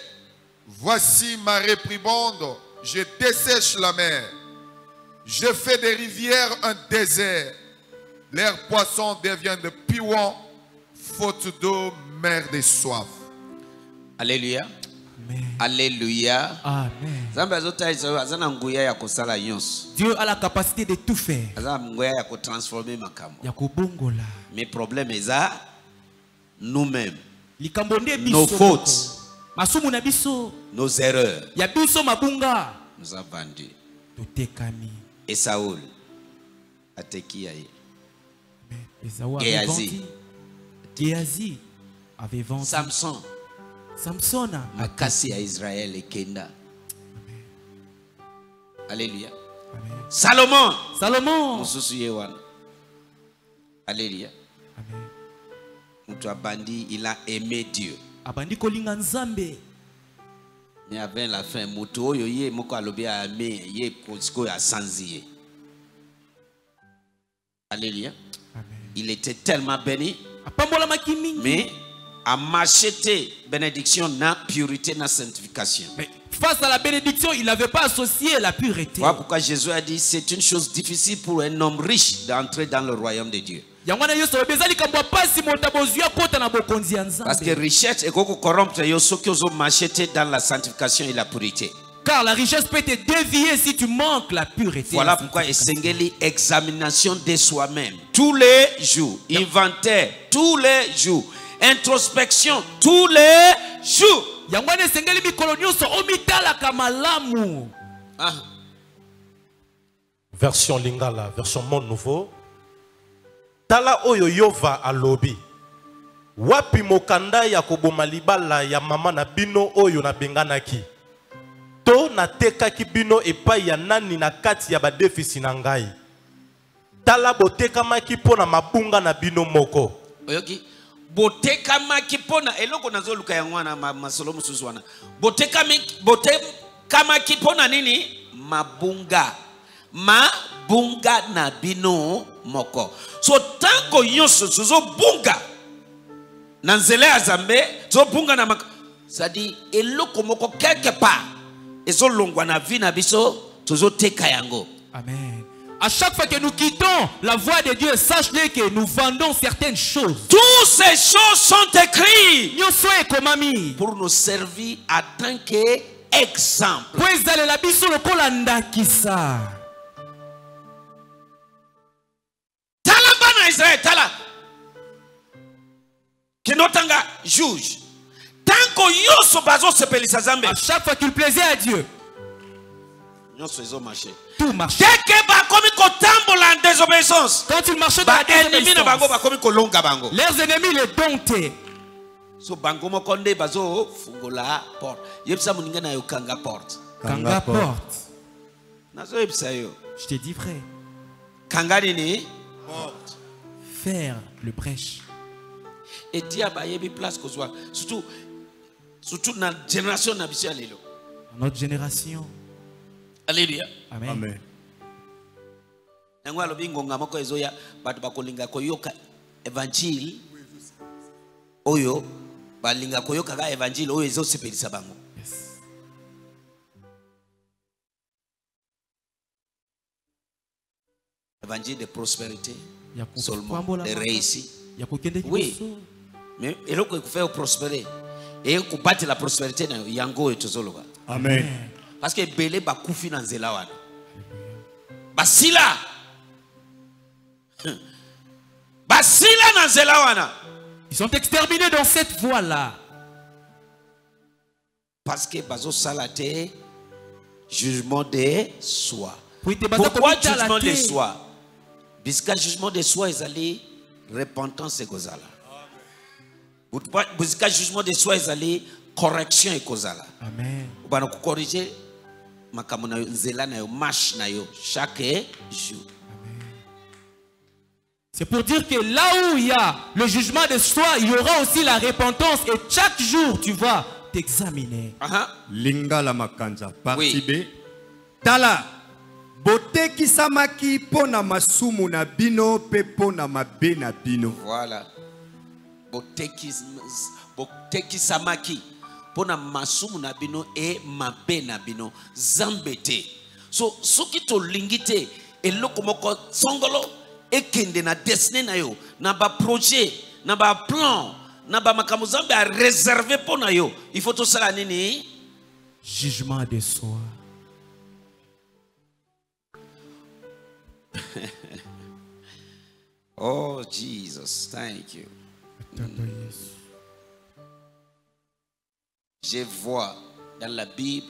Voici ma réprimande. Je dessèche la mer. Je fais des rivières un désert. Leurs poissons deviennent de piwants, faute d'eau, mer de soif. Alléluia. Alléluia. Amen. Dieu a la capacité de tout faire. aza na nguya ya kotransforme makambo. Ya kobongola. mais problème eza nous-mêmes. Nos fautes. nos erreurs. Nous a vendu. Et Saoul vendu. Géasi avait vendu. Samson Samson makasi ya israel ekenda alleluya Amen. salomon. Salomon. Mosusu ye wana. Moto abandi il a aimé dieu. Abandi kolinga nzambe. Mais avant la fin moto oyo ye moko alobi ame ye sikoyo asanzi ye. Alleluya Amen. il était tellement béni. Apambolamaki mingi mais amarche te bénédiction na purité na sanctification. Mais face à la bénédiction il n'avait pas associé la pureté. Voilà pourquoi jésus a dit c'est une chose difficile pour un homme riche d'entrer dans le royaume de dieu. Parce que richesse ekoki corrompre yo soki ozomarche te dans la sanctification et la pureté car la richesse peut te dévier si tu manques la pureté. Voilà pourquoi esengeli examination de soi-même. Tous les jours inventaire tous les jours introspection tous les jours. Yango wana esengeli mikolo nyonso omitalaka malamu. Ah. version lingala version monde nouveau. Tala oyo yova alobi. Wapi mokanda ya koboma libala ya mama na bino oyo nabenganaki to natekaki bino epai ya nani na kati ya badefisi na ngai? Tala botekamaki mpo na mabunga na bino moko. Oyoki botekamaki mpona eloko nazoluka yango wana masolo mosusu wana. Botekamaki mpona nini? Mabunga. Mabunga na bino moko. So ntango nyonso tozobunga na nzela ya nzambe tozobunga na mak cestadire eloko moko quelque part ezolongwa na vi na biso tozoteka yango. Amen à chaque fois que nous quittons la voie de Dieu sache-le que nous vendons certaines choses. Toutes ces choses sont écrites pour nous servir en tant qu'exemple. tala kinotanga juge. Nyonso bazosepelisa nzambe à chaque fois qu'il plaisait à Dieu tout marchait. Quand il marchait dans la leurs ennemis les domptaient. So bango moko nde bazofungola porte. Yebisa moninga na yo kanga porte. Kanga porte. nazoyebisa yo. Je te dis frère kanga nini? Faire le brèche etia bayebi place kozwa. Surtout surtout na génération na biso ya lelo. Notre génération alleluya amen, Amen. yango alobi ngonga moko ezoya bato bakolinga koyoka evangile oyo balinga koyoka kaka evangile oyo ezosepelisa bango. Yes. évangile de prospérité seulement de réussite Oui. mais eloko ekofai oprospere eye kobatela prospérité na yango oyo tozoloba. Amen. Parce que ebele bakufi na nzela wana. Basila basila na nzela wana. Ils sont exterminés dans cette voie là parce que bazosala te jugement de soi. Pourquoi jugement de soi? Bisika jugement de soi ezali repentance ekozala. Bisika jugement de soi ezali correction ekozala. Amen. Obana kokorige makambo na yo nzela na yo marche na yo chaque jour C'est pour dire que là où il y a le jugement de soi, il y aura aussi la repentance. Et chaque jour, tu vas t'examiner. Aha. lingala makanza parti Oui. b tala botekisamaki mpo na masumu na bino mabe na bino Voilà. Botekis- botekisamaki mpona masumu na bino e mabe na bino. Zambe te. So soki tolingi te eloko moko songolo ekende na desine na yo na baprojet na baplan na bamakambo zambe areserve mpo na yo il faut tosala nini? Jugement de soi. oh jesus thank you Je vois dans la Bible,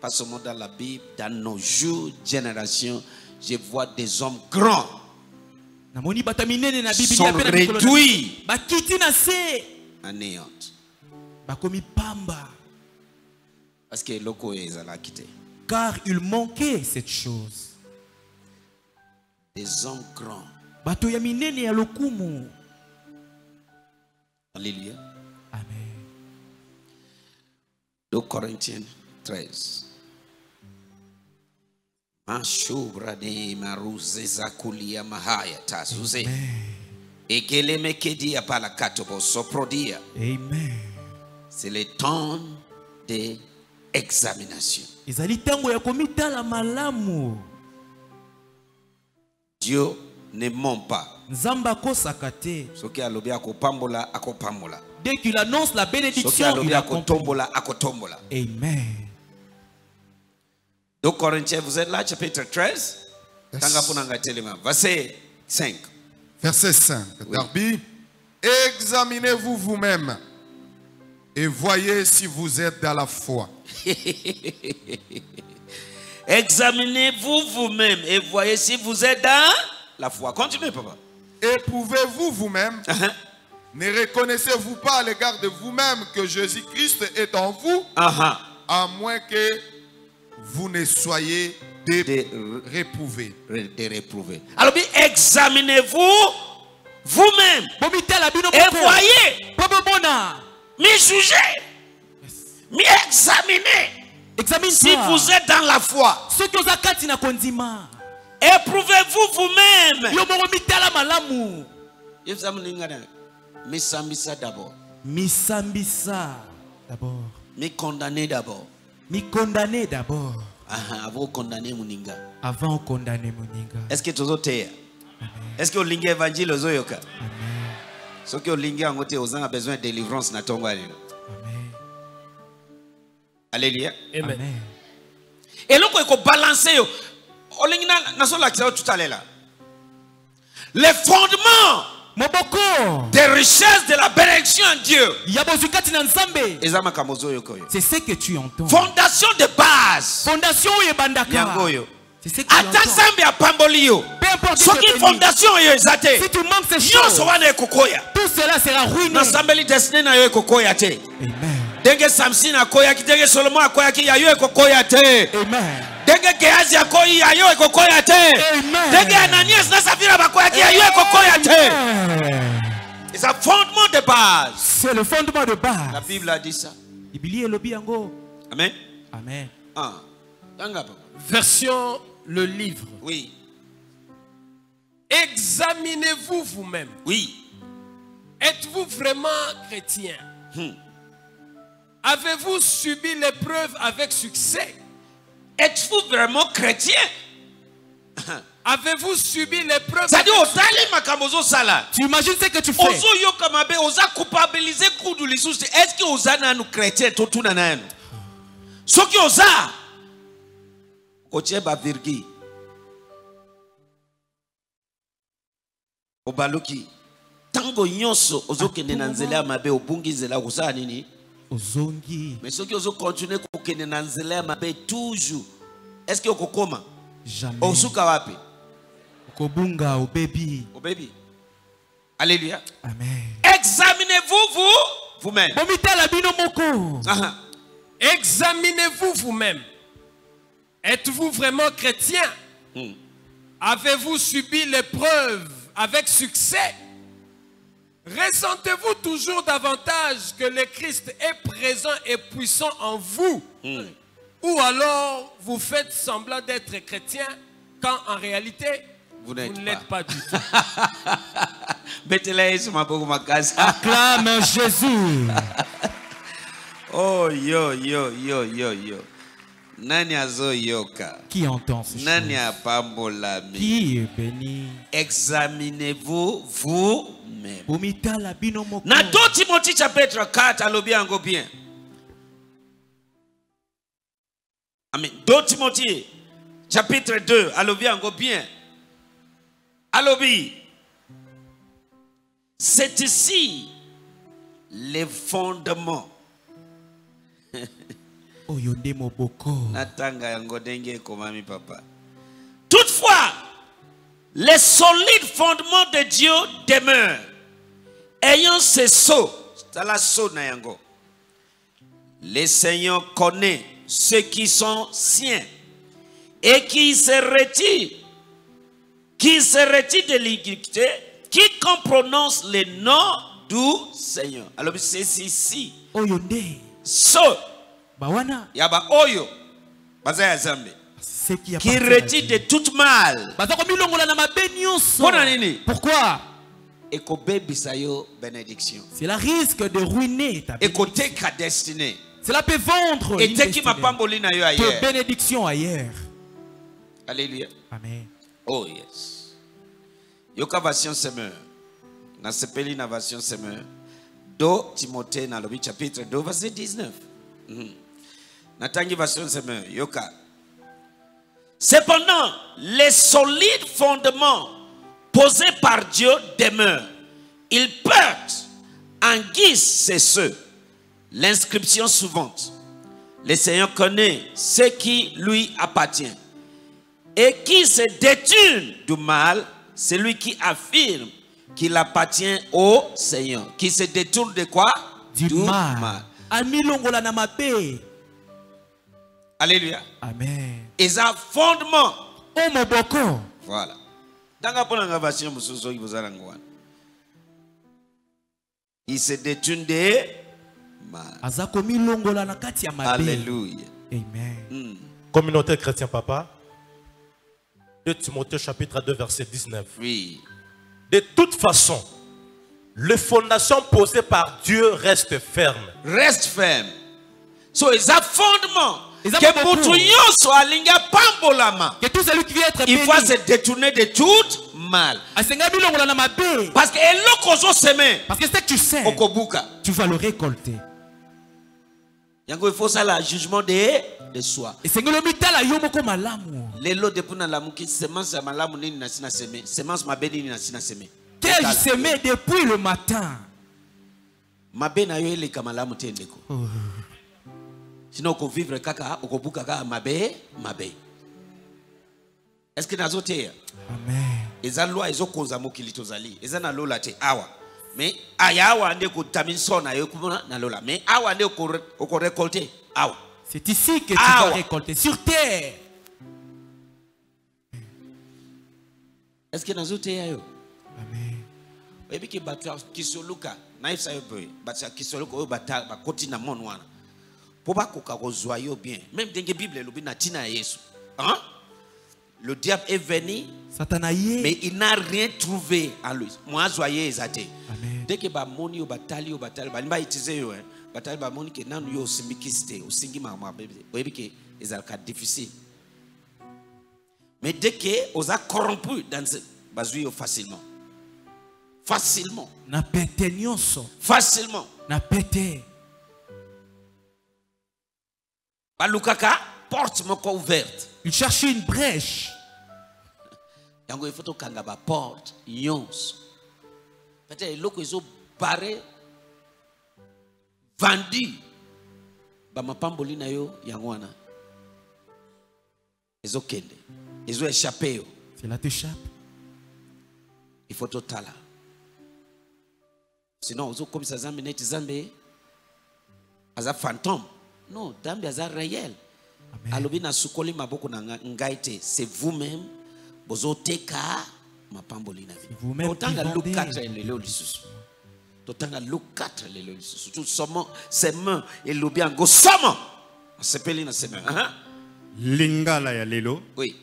pas seulement dans la Bible, dans nos jours, générations, je vois des hommes grands sont réduits en néant. Parce que loko ezalaki te. car il manquait cette chose Des hommes grands. Alléluia. 2 Corinthiens 13. Mashubra de maruze zakulia mahaya tazuze. Soprodia. amen C'est le temps de examination. ezali ntango ya komitala malamu Dieu ne ment pas. soki alobi akopambola akopambola dès qu'il annonce la bénédiction il accomplit akotombola akotombola. Amen. 2 Corinthiens vous êtes là chapitre 13 Yes. tanga mpo na ngai telema. Verset 5 Verset 5. Darby, examinez-vous vous-même et voyez si vous êtes dans la foi. examinez-vous vous-même et voyez si vous êtes dans la foi. Continuez papa. Éprouvez-vous vous-même. Ne reconnaissez-vous pas à l'égard de vous-même que Jésus-Christ est en vous, à moins que vous ne soyez réprouvés? De alobi examinez-vous vous-même. Et voyez. Bomona mi jugez. Mi examinez. Examine si vous êtes dans la foi. Éprouvez-vous vous-même misambisa d'abord. Misambisa d'abord. Mikondamne d'abord. Mikondane d'abord. Aha, avant okondamne moninga avant okondane moninga est-ce que tozoteya est-ce que olingi évangile ozoyoka? Soki olingi yango te ozanga besoin de délivrance na ntongo ya lelo. Amen. Alleluya Amen. amen. Eloko ekobalanse yo. Olingi na- nazolakisa yo tutalela les fondements des richesses de la bénédiction en dieu. C'est ce que tu entends. Fondation de base. Fondation oyo ebandaka. Yango oyo c'est ce que tu ata entends. Nzambe apamboli yo. Peu importe soki fondation oyo eza te si tu manques ces nyonso choses wana ekokoya. Tout cela sera ruiné. Nasambeli desine na yo ekokoya te. Amen. Ndenge samsine akoyaki ndenge solomo akoyaki ya yo ekokoya te. Amen te. Ananias na safira bakoyaki te. Amen. eza fondement de base. C'est le fondement de la base bible a dit ça. Amen. Amen. Ah. Version le livre. oui. Examinez-vous vous-même. oui. Êtes-vous vraiment chrétien? Hmm. Avez-vous subi l'épreuve avec succès? Êtes-vous vraiment chrétien? Avez-vous subi l'épreuve c'est-à-dire tu imagines ce que tu fais? Ozoyoka mabe oza culpabilize kudu lisusu. Te est ce que oza nanu chrétien? Totuna nanu soki oza bavirgule obaluki ntango nyonso ozokende na nzela ya mabe obungi nzela kosala nini? Ozongi. Mais soki ozokontinue kokende na nzela ya mabe toujours est ce que okokoma? Jamais. Osuka wapi? Okobunga obebi. Obebi. Alléluia. Amen. Examinez-vous vous vous-même. Bomitala bino moko. Examinez-vous vous-même. Êtes-vous vraiment chrétien? Hmm. Avez-vous subi l'épreuve avec succès? Ressentez-vous toujours davantage que le Christ est présent et puissant en vous? Ou alors vous faites semblant d'être chrétien quand en réalité Vous vous n'êtes ne l'êtes pas du tout. Acclame Jésus. oh yo yo yo yo yo. Nani azoyoka Qui entend ce nani Qui est béni? Examinez-vous vous-même Moko. na 2 timothée chapitre 4 alobi yango bien. Amen. 2 timothée chapitre 2 alobi yango bien. Alobi. C'est ici les fondements Oyo nde moboko. natanga yango ndenge ekomami papa. Toutefois les solides fondements de dieu demeurent. Ayant ces sceaux tala sceau na yango. Le seigneur connaît ceux qui sont siens et qui se retirent qui se retirent de l'iniquité quiconque prononce le nom du seigneur. Alors c'est ici. Oyo nde. so Bawana. ya baoyo baza ya zambe Ce qui qui retire de toute mal. Na pourquoi? Bénédiction. Cela risque de ruiner ta destinée. Cela peut vendre une eteki destinée. mapamboli na yo te ailleurs. bénédiction ailleurs. Alléluia. Amen. Oh yes. Yoka version semeur. Nasepeli na semeur. Do timothée nalobi chapitre 2 verset 19 Mhm. natangi semeur. Yoka cependant les solides fondements posés par dieu demeurent. Ils portent en guise c'est ceux l'inscription suivante. Le seigneur connaît ce qui lui appartient. Et qui se détourne du mal, celui qui affirme qu'il appartient au Seigneur. Qui se détourne de quoi? Du mal. amilongola na mabe Alléluia. amen Et ça, fondement. o moboko Voilà. Dans la la version, vous avez Il se détourne de mal. mabe Alléluia. amen Hmm. Communauté chrétien, papa. 2 Timothée chapitre 2 verset 19. Oui. De toute façon, les fondations posées par Dieu restent fermes. Reste ferme. So, il y a fondement. Que tout nyonso alinga pambolama. que tout celui qui veut être Il faut se détourner de tout mal. Parce que eloko ozoseme parce que c'est que tu sais okobuka. tu vas le récolter. Yango il faut sala jugement de, de soi. Esengeli omitala yo moko malamu. Lelo depuis nalamuki semence ya malamu nini nasi naseme semence mabe nini nasi naseme Tala. semé depuis le matin. Mabe na yo eleka malamu te ndeko sino okovivre kaka okobuka kaka mabe mabe. Est ce que nazoteya amen. Eza lwa ezokonza mokili tozali. Eza na lola te awa. Me aya awa nde kotami so na yo na lola. Me awa nde okorekolte awa. C'est ici que tu vas récolter sur terre. Est ce que nazoteya yo? Amen. Oyebi ke bato ya kisoluka nayebisa yo boye bato ya kisoluka oyo bakoti na wana mpo bakoka kozwa yo bien. Même ndenge bible elobi na ntina ya yesu. Hein? le diable est venu satana mais ye il n'a rien trouvé en lui. Mwazwa ye eza te ndenge bamoni yo batali yo batali balingi baitize yo batali bamoni ke nanu yo osimbi kisi te osingi makambo mabe te oyebi ke ezalaka difficile mais dès que oza corrompu dans bazwi yo facilement. Facilement. Na pete nyonso facilement. Na pete balukaka porte moko ouverte. Il cherche une brèche. Yango il faut tokanga baporte nyonso. Peut-être eloko ezobare vandi bamapamboli na yo yango wana. Ezokende ezoéchappe yo. Cela t'échappe. Il faut totala sinon ozokomisa zambe neti zambe. Aza fantôme non zambe aza réel alobi nasukoli maboko na nga- ngai te c'est vous-même bozoteka mapamboli na bino Vous-même totanga vendez. 4 lelo lisusu. Totanga luke 4 lelo lisusu. Tosomo seme elobi yango somo asepeli na seme Aha. lingala ya lelo. Oui.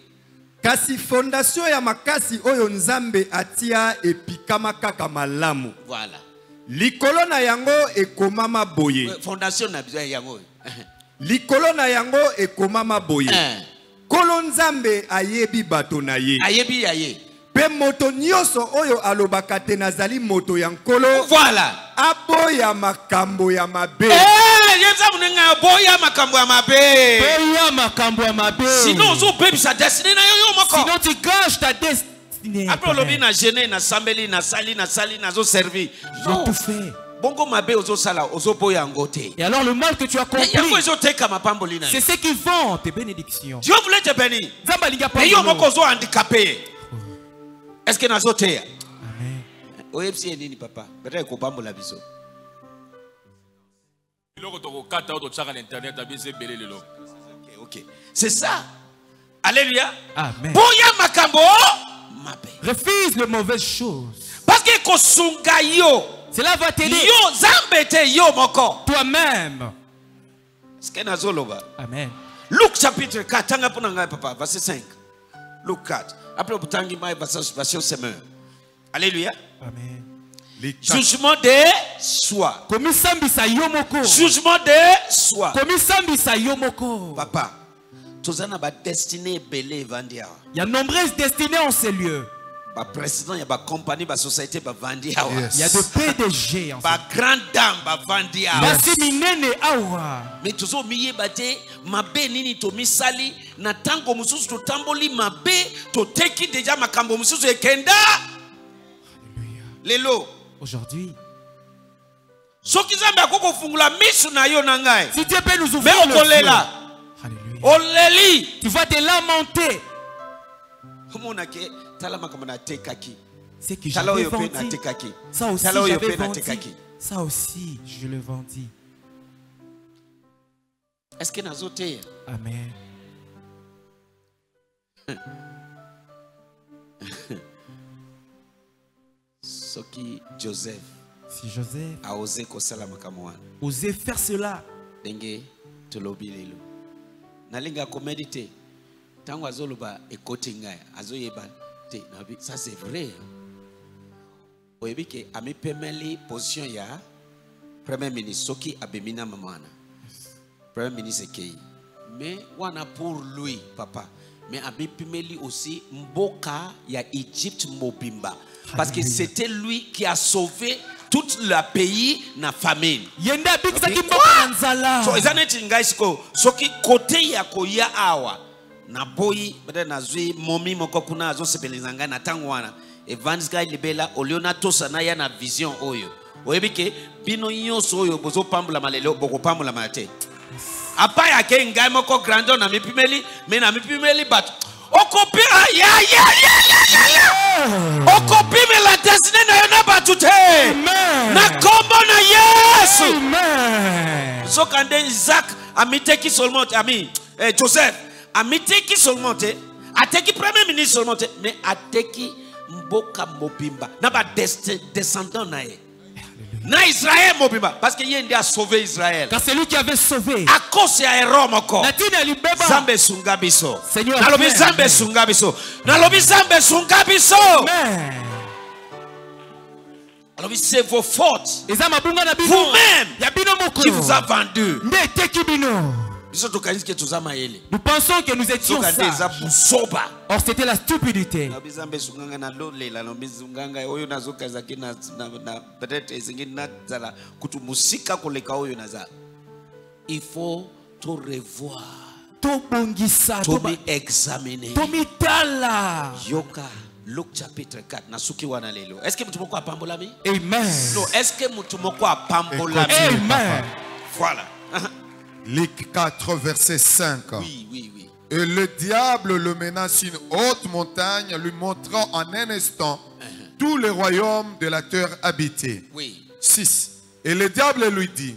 Kasi fondation ya makasi oyo nzambe atia epikama kaka malamu. Voilà. Likolo na yango ekomama boye. Fondation na biso yango oyo likolo na yango ekomama boye Eh. nkolo nzambe ayebi bato na ye. Ayebi ya ye. Mpe moto nyonso oyo alobaka te nazali moto ya nkolo voilà. aboya makambo ya mabe. Eh, ye nzambe ndenge aboya makambo ya mabe. Oya makambo ya mabe. sino ozobebisa desine na yo yo moko. Sinon tu gâches ta destinée. apre olobi na gene nasambeli nasali nasali nazoservi J'ai tout fait. Te. Et alors le mal que tu as compris, c'est ce qui vend tes bénédictions. dieu voulait te bénir. Nzambe alingi me yo moko apambola. ozohandikape. Ye est ce que nazoteya? Amen. oyebisi ye nini papa? Peut-être ekobambola biso. Biloko tokokata oyo totyaka na internet abisi ebele lelo. Ok, ok. C'est ça. Alléluia. Amen. boya makambo mabe. Refuse les mauvaises choses. parce que ekosunga yo Cela va t'aider. Yo nzambe te yo moko. Toi-même. Amen. luke chapitre 4 tanga ngai papa verset 5 luke 4 apres botangi mai 7 alléluia. Amen. Jugement de soi. Komisambisa yo moko. Jugement de soi. Komisambisa yo moko. Papa ebele evandi awa il y a nombreuses destinées en ces lieux baprésident ya bacompagnie basociété bavandi awa. Il y a de PDG en fait. bagrande dame bavandi awa. Basi minene awa. Me tozomiyeba te mabe nini tomisali na ntango mosusu totamboli mabe toteki deja makambo mosusu ekenda lelo aujourd'hui. Soki nzambe akoki kofungula misu na yo na ngai si Dieu peut nous me ouvrir le okolela. oleli. Tu vas te lamenter omonake c'est que j'avais vendu. ça aussi j'avais vendu. ça aussi je le vendis. Est-ce que nazoteya amen. Soki joseph si Joseph aoze kosala makambo wana. osait faire cela. Ndenge tolobi lelo nalinga komedi te ntango azoloba ekoti ngai azoyeba te nabi ça c'est vrai oyebi ke amipemeli position ya premier ministre soki abemi na mama wana premier ministre ekei mais wana pour lui papa. Mais amipimeli aussi mboka ya egypte mobimba. Parce que c'était lui qui a sauvé tout le pays na famine. Ye nde abikisaki mboka na nzala. So eza neti ngai sikoyo soki kote ya koya awa naboyi peut nazwi momi moko kuna azosepelisa ngai na ntango wana. Ngai libela olio natosa naya na vision oyo. Oyebi ke bino nyonso oyo bozopambolama lelo bokopambolama te apai ake ngai moko grandeur na mipimeli me na mipimeli bato okopi ah, ya, ya, ya, ya, ya, ya. okopimela desine na yo na bato te. Na kombo na yesu. Soka nde isaac amiteki solomon ami eh, joseph amiteki seulement te ateki premier ministre seulement te mais ateki mboka mobimba. Na badescendant na ye. Na israel mobimba. Parce que ye nde asauve israel car c'est lui qui avait sauvé. À cause ya ero moko na ntina libeba nzambe esunga biso. Seigneur, nalobi nzambe esunga biso. Nalobi nzambe esunga biso. Amen. nalobi c'est vos fautes. Vous-même qui vous a vendu nde eteki bino biso tokanisi ke toza mayele. Nous pensons que nous étions soka nde eza sages. busoba or c'était la stupidité. Lobi nzambe esunganga nalolela lobi zunganga oyo nazoka ezalaki na, na, na peut-être esengi nazala kutu mosika koleka oyo naza. Il faut to revoir. Tobongisa to toba- mi examiner tomitala yoka luke chapitre 4 nasuki wana lelo. Est ce que mutu moko apambolami amen. Non est ce que mutu moko apambolami amen. Voilà Luc 4, verset 5. oui oui oui Et le diable le mena sur une haute montagne, lui montrant en un instant tous les royaumes de la terre habités. oui 6. Et le diable lui dit,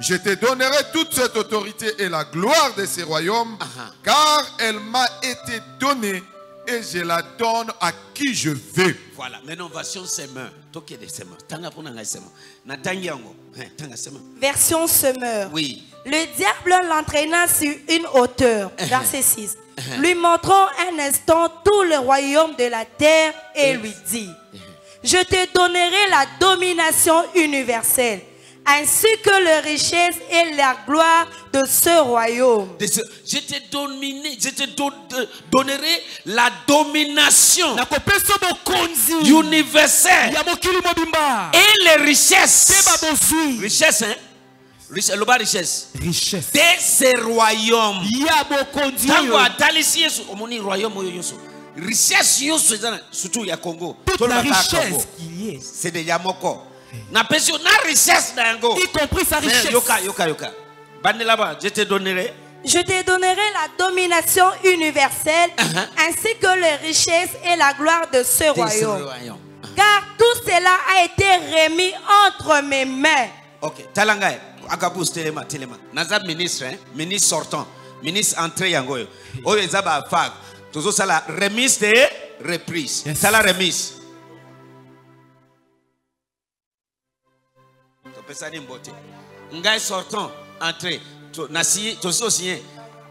je te donnerai toute cette autorité et la gloire de ces royaumes, Aha. car elle m'a été donnée et je la donne à qui je veux. Voilà, maintenant version semeur. Version semeur. Oui. Le diable l'entraîna sur une hauteur. Verset 6. Lui montrant un instant tout le royaume de la terre et lui dit, je te donnerai la domination universelle, ainsi que les richesses et la gloire de ce royaume. De ce- Je te dominé, je te de- donnerai la domination universelle et les richesses. Richesse, hein? Richesse, loba richesse. richesse De ce royaume. ya bokonzi ntango oyo atalisi yesu omoni royaume oyo nyonso richesse nyonso eza na surtout ya congo toute la richesse y ait c'est de ya moko napesi yo na richesse na yango y compris sa richesse yoka yoka yoka bandela ba je te donnerai Je te donnerai la domination universelle, Uh-huh. ainsi que les richesses et la gloire de ce de ce royaume. royaume. Car tout cela a été remis entre mes mains. ok tala ngai agabus telema telema naza ministre hein? ministre sortant ministre entré yango oyo oyo eza bafag tozosala remise de reprise Yes. tala remise topesani mbote. Ngai sortant entré to- nasi- tosi osigné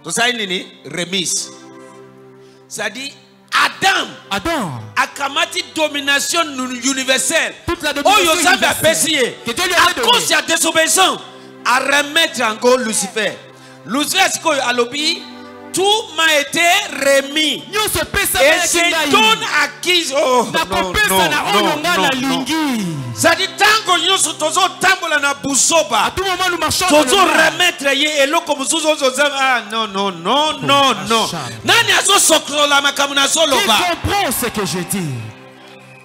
tosali nini? Remise. Cestadire adam adam. akamati domination universelle. Toute la domination oyo nzambe universelle. apesi ye à cause ya désobéissance aremettre yango lucifer. Lucifer sikoyo alobi tout m'a été remis. Et donne à qui oh, non, non, oyo non, zadi ntango nyonso tozotambola na busoba à tout moment nous marchons dans le mal. tozoremettre ye eloko mosusu ah, non non non non non. acharne. nani azosokolola makambo qui nazoloba comprend ce que je dis.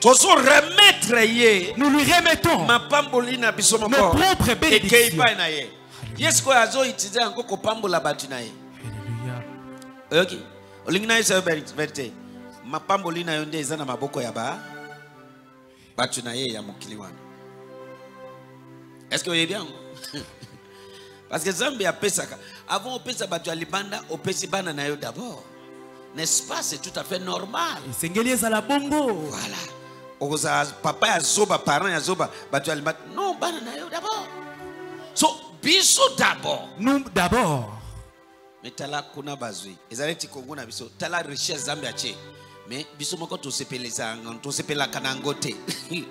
Tozoremettre ye. Nous lui remettons. Mapamboli na biso moko. propres ekei epai na ye. Ye sikoyo azoutilize yango kopambola bato na ye. Alléluia. Oyoki olingi na yesa yo verite. Mapamboli na yo nde eza na maboko ya ba bato na ye ya mokili wana. Estce oyebi yango parce que nzambe apesaka avant opesa bato ya libanda opesi bana na yo d'abord. N'est-ce pas? C'est tout à fait normal. Esengeli ezala bongo. Voilà. Okozala papa ya zoba parent ya zoba bato ya libanda. Non bana na yo d'abord. So biso d'abord. Nous d'abord tala kuna bazwi ezali ti kongo na biso. Tala richesse zambe atie me biso moko tosepelaka na yango te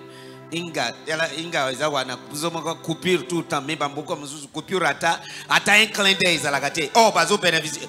inga inga eza wana. Biso moko coupure tout temps. Me bamboka mosusu coupure ata ata un clin d'œil ezalaka te. O bazobénéficie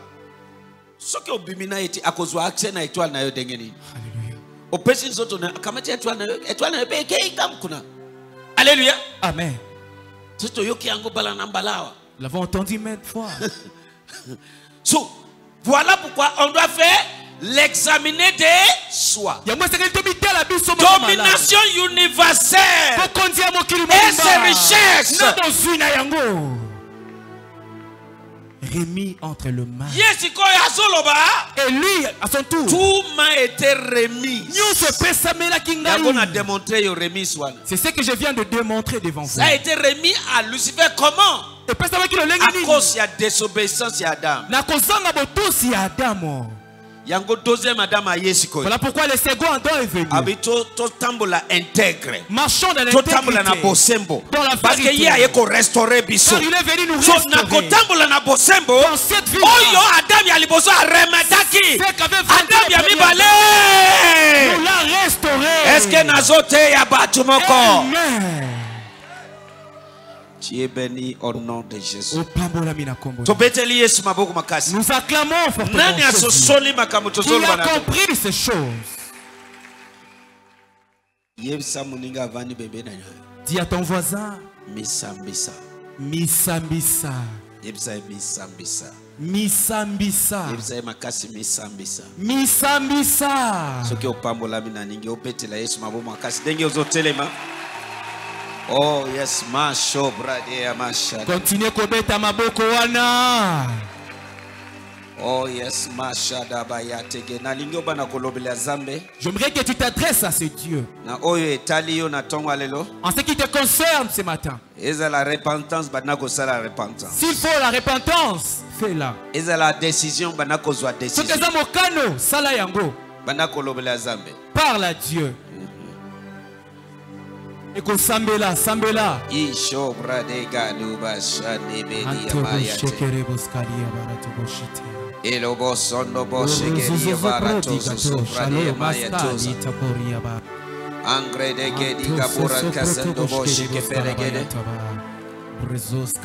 soki obimi na ye te akozwa na étoile na yo ndenge nini? Alléluia. opesi nzoto na akamati étoile na yo étoile na yo mpe ekei ngamu kuna. Alleluya amen. Soki toyoki yango mbala na mbala awa. Nous l'avons entendu maintes fois. So voilà pourquoi on doit faire l'examiner de soi domination universelle. Et ses richesses. Remis entre le mal. Et lui à son tour tout m'a été remis. C'est ce que je viens de démontrer devant vous. Ça a été remis à lucifer. Comment? À cause ya désobéissance ya adam ya voilà pourquoi le second adam est venu. Marchons dans l'intégrité. Dans la parce que vérité. ye aye korestaurer biso. Il est venu nous restaurer. kotambola na bosembo dans cette vie oyo adam ya liboso aremetaki adam ya nous mibale. L'a restauré. Eske nazoteya bato moko? Amen. Tu es béni au nom de jésus nous acclamons fortement qui a compris ces choses. Dis à ton voisin. Misambisa misambisa misambisa misambisa yebisa ye makasi misambisa misambisa soki opambolami na ningi obetela yesu mabo makasi. Ndenge ozotelema? Oh yes masho brade ya mashada continue kobeta maboko wana. Oh yes mashada bayatege nalingi obana kolobela zambe. J'aimerais que tu t'adresses à ce dieu. Na oyo etali yo na ntongo alelo. En ce qui te concerne ce matin. Ezala repentance banda kosala repentance. S'il faut la repentance fais-la ezala décision banda kozwa soki décision. Eza mokano sala yango. Banda kolobela zambe. Parle à dieu ekosambela sambela isho brade gadu bashane bedi ya mayate antoboshekereboskalia baratoboshite elobo sondo boshegeri ya baratozo brade ya mayatoza Angre de gedi gabura kasendo boshi keperegede.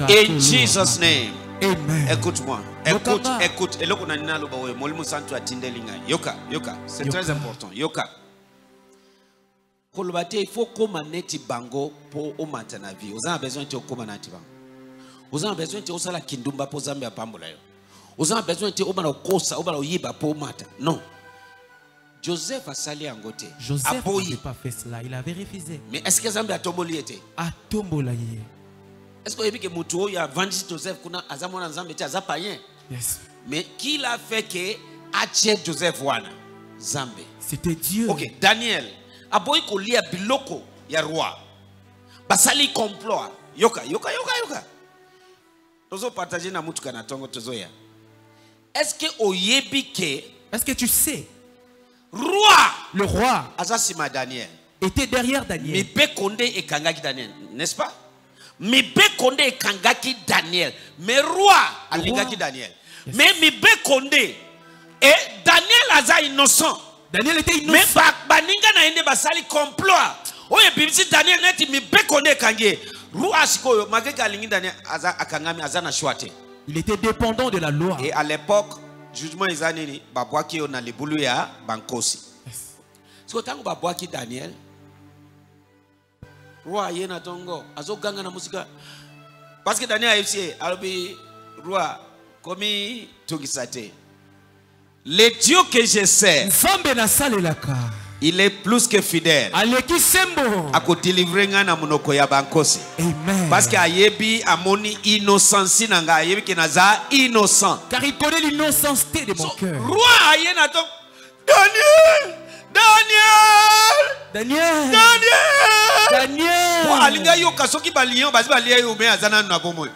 In Jesus' name. Amen. Écoute-moi. Écoute, Yokaba. écoute. Et là, on a nina loba we. Molimu santu atindeli ngai. Yoka, yoka. C'est Yoka. très important. Yoka. Koloba te il faut koma neti bango mpo omata na vie. Oza na besoin te okóma neti bango. Oza na besoin te osala kindumba mpo zambe apambola yo. Oza na besoin te obana kokosa obana koyiba mpo omata. Non. Joseph asali yango te. Joseph n'avait aboyi pas fait cela, il avait refusé. mais est ce que zambe atomboli ye te? Atombola ye. est ce que ke motu oyo avandisi joseph kuna aza mwana nzambe te aza payen Yes. mais qui l'a fait que atie joseph wana? Zambe C'était Dieu. ok daniel aboyi kolia biloko ya roi. Basali complot yoka yoka yoka yoka. Tozopartage na mutuka na ntongo tozoya que oyebi ke Est-ce que tu sais, roi le roi aza nsima daniel? était derrière Daniel? mibe konde ekangaki daniel n'est ce pas? Mibe konde ekangaki daniel. Mais roi alingaki daniel. Mais mibe konde e daniel aza innocent Daniel était mais innocent. ba- baninga na ye nde basali complot oyo ebimisi daniel neti mibeko nde ekangi ye roi sikoyo makeke alingi daniel aza akangami aza na shwa te. Il était dépendant de la loi. e à l'époque jugement eza nini? Babwaki yo na libulu ya bankosi. Siko ntango babwaki daniel roi aye na ntongo azoganga na mosika. Parce que daniel ayebisi ye alobi roi te le dieu que je sers il est plus que fidèle. Aleki sembo. akodélivre ngai na monoko ya bankosi. Parce que ayebi amoni innocenci na ngai ayebi ke naza innocent. Car il connaît l'innocenceté de mon cœur. roi aye na to daniel! Daniel! Daniel. daniel! Daniel. po alingi ayoka soki balion bazi balia ye ome aza nanu na bomoi.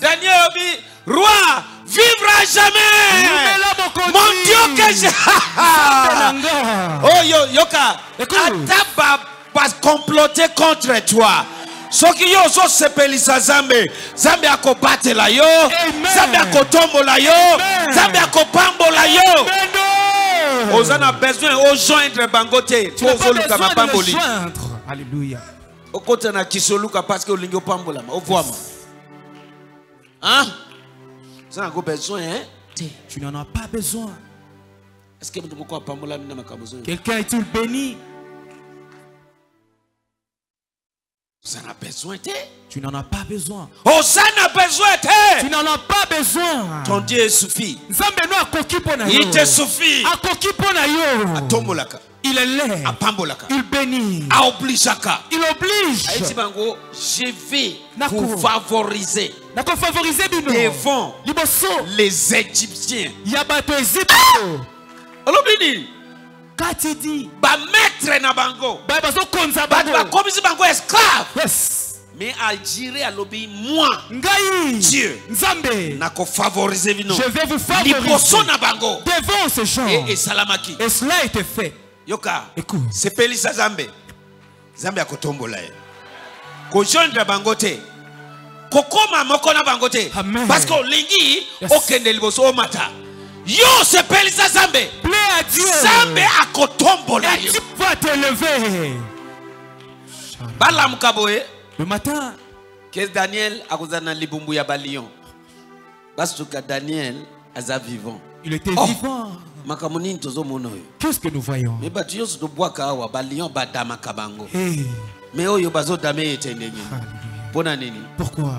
Daniel obi roi vivre à jamais mon dieu que Nanga. oh yo yoka Écoute. ata ba bacomplote contre toi soki yo ozosepelisa zambe zambe akobatela yo Amen. zambe akotombola yo Amen. zambe akopambola yo Bendo. oza na besoin ojoindre bango te Tu po pas ozoluka mapamboli okota na kisoluka parce que olingi opambolama ovwama Hein? Besoin hein? Tu n'en as pas besoin. Quelqu'un est-il béni? Oza na besoin Tu n'en as pas besoin. oza na besoin Tu n'en as pas besoin. ton dieu suffit il te suffit atombolaka il est apambolaka il bénit. Il oblige. Bango je vais vous favoriser. Nakofavorize bino? Devant les égyptiens. Ya bato ezipto olobi nini kati di. Bamaître na bango. Baye bazokonza bato bakomisi bango. esclave. Yes. Mais algérie alobi moi. Ngai. Dieu. nzambe. Nakofavorize bino je vais vous liboso favoriser na bango. Devant ces gens e esalamaki et cela a été fait. Yoka. Écoute. sepelisa zambe zambe akotombola ye. Kojoindre bango te. Kokóma moko na bango te. Parce que olingi okende liboso omata. Yo sepelisa zambe plaît à Dieu. Zambe akotombola et yo. tu vas te lever. Balamuka boye. Le matin ke daniel? Akozala na libumbu ya balion basuka daniel aza vivant il était Oh. vivant. Makambo nini tozomona oyo qu'est-ce que nous voyons? Me bato nyonso tobwaka awa balion badamaka bango hey. me oyo bazodama ye etende nini Alléluia. mpo na nini pourquoi?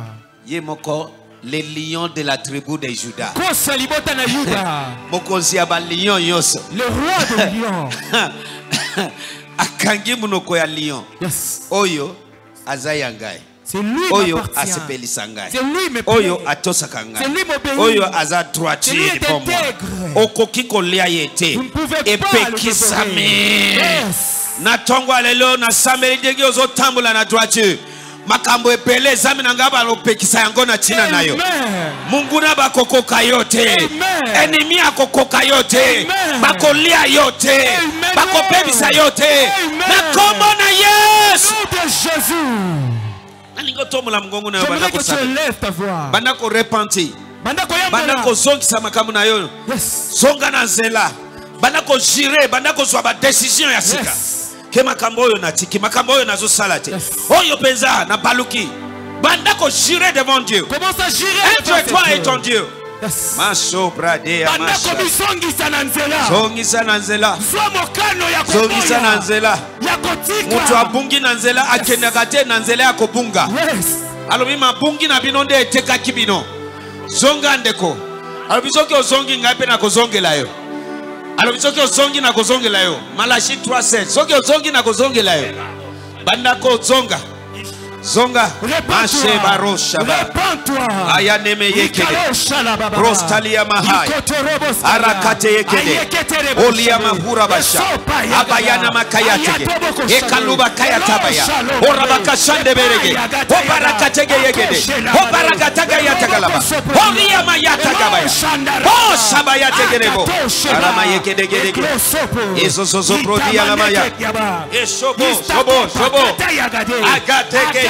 Ye moko le lion de la tribu de juda. Na mokonzi ya balion le roi de lion akangi monoko ya lion. Yes. Oyo aza ya ngai. C'est lui oyo asepelisa ngai. C'est lui me oyo atosaka C'est lui m'obéit. oyo aza droitier mpo moi intègre. okoki kolia ye te. Epekisami. Yes. na ntongo ya lelo nasambeli ndenge ozotambola na droiture makambo epele ezami na ngai balopekisa yango na ntina na yo. Munguna bakokoka yo te enemi akokoka yo te bakolia yo te bakopebisa yo te na nkombo na yesu. Nalingi otombola mongongo na yo banda korepentir Banda banda kozongisa makambo na yo. Zonga na nzela. Banda kozire banda kozwa badesizio ya sika. Yes. Ke makambo oyo natiki makambo oyo nazosala te. Oyo mpenza nabaluki banda jure devant dieu. Entre toi et ton dieu. Yes. masobradea na nzela. zongisa na nzela. Moto abungi na nzela akendaka te na nzela ya kobunga. Alobi mabungi na bino nde etekaki bino. Zonga ndeko. Alobi soki ozongi ngai mpe nakozongela yo alobi soki ozongi nakozongela yo malachi 37 soki ozongi nakozongela yo banda kozonga zonga. Mashe barosha ba. Ayaneme yekele. prostalia mahai. Arakate yekele. Olia mahura basha abayana makayatege ekaluba kayatabaya orabakashande berege. obarakatege yegede. obarakataga yatagalaba olia mayatagabaya osabaya tegerebo alama yekedegedege ezozozo prodia lamaya esobo sobo sobo agatege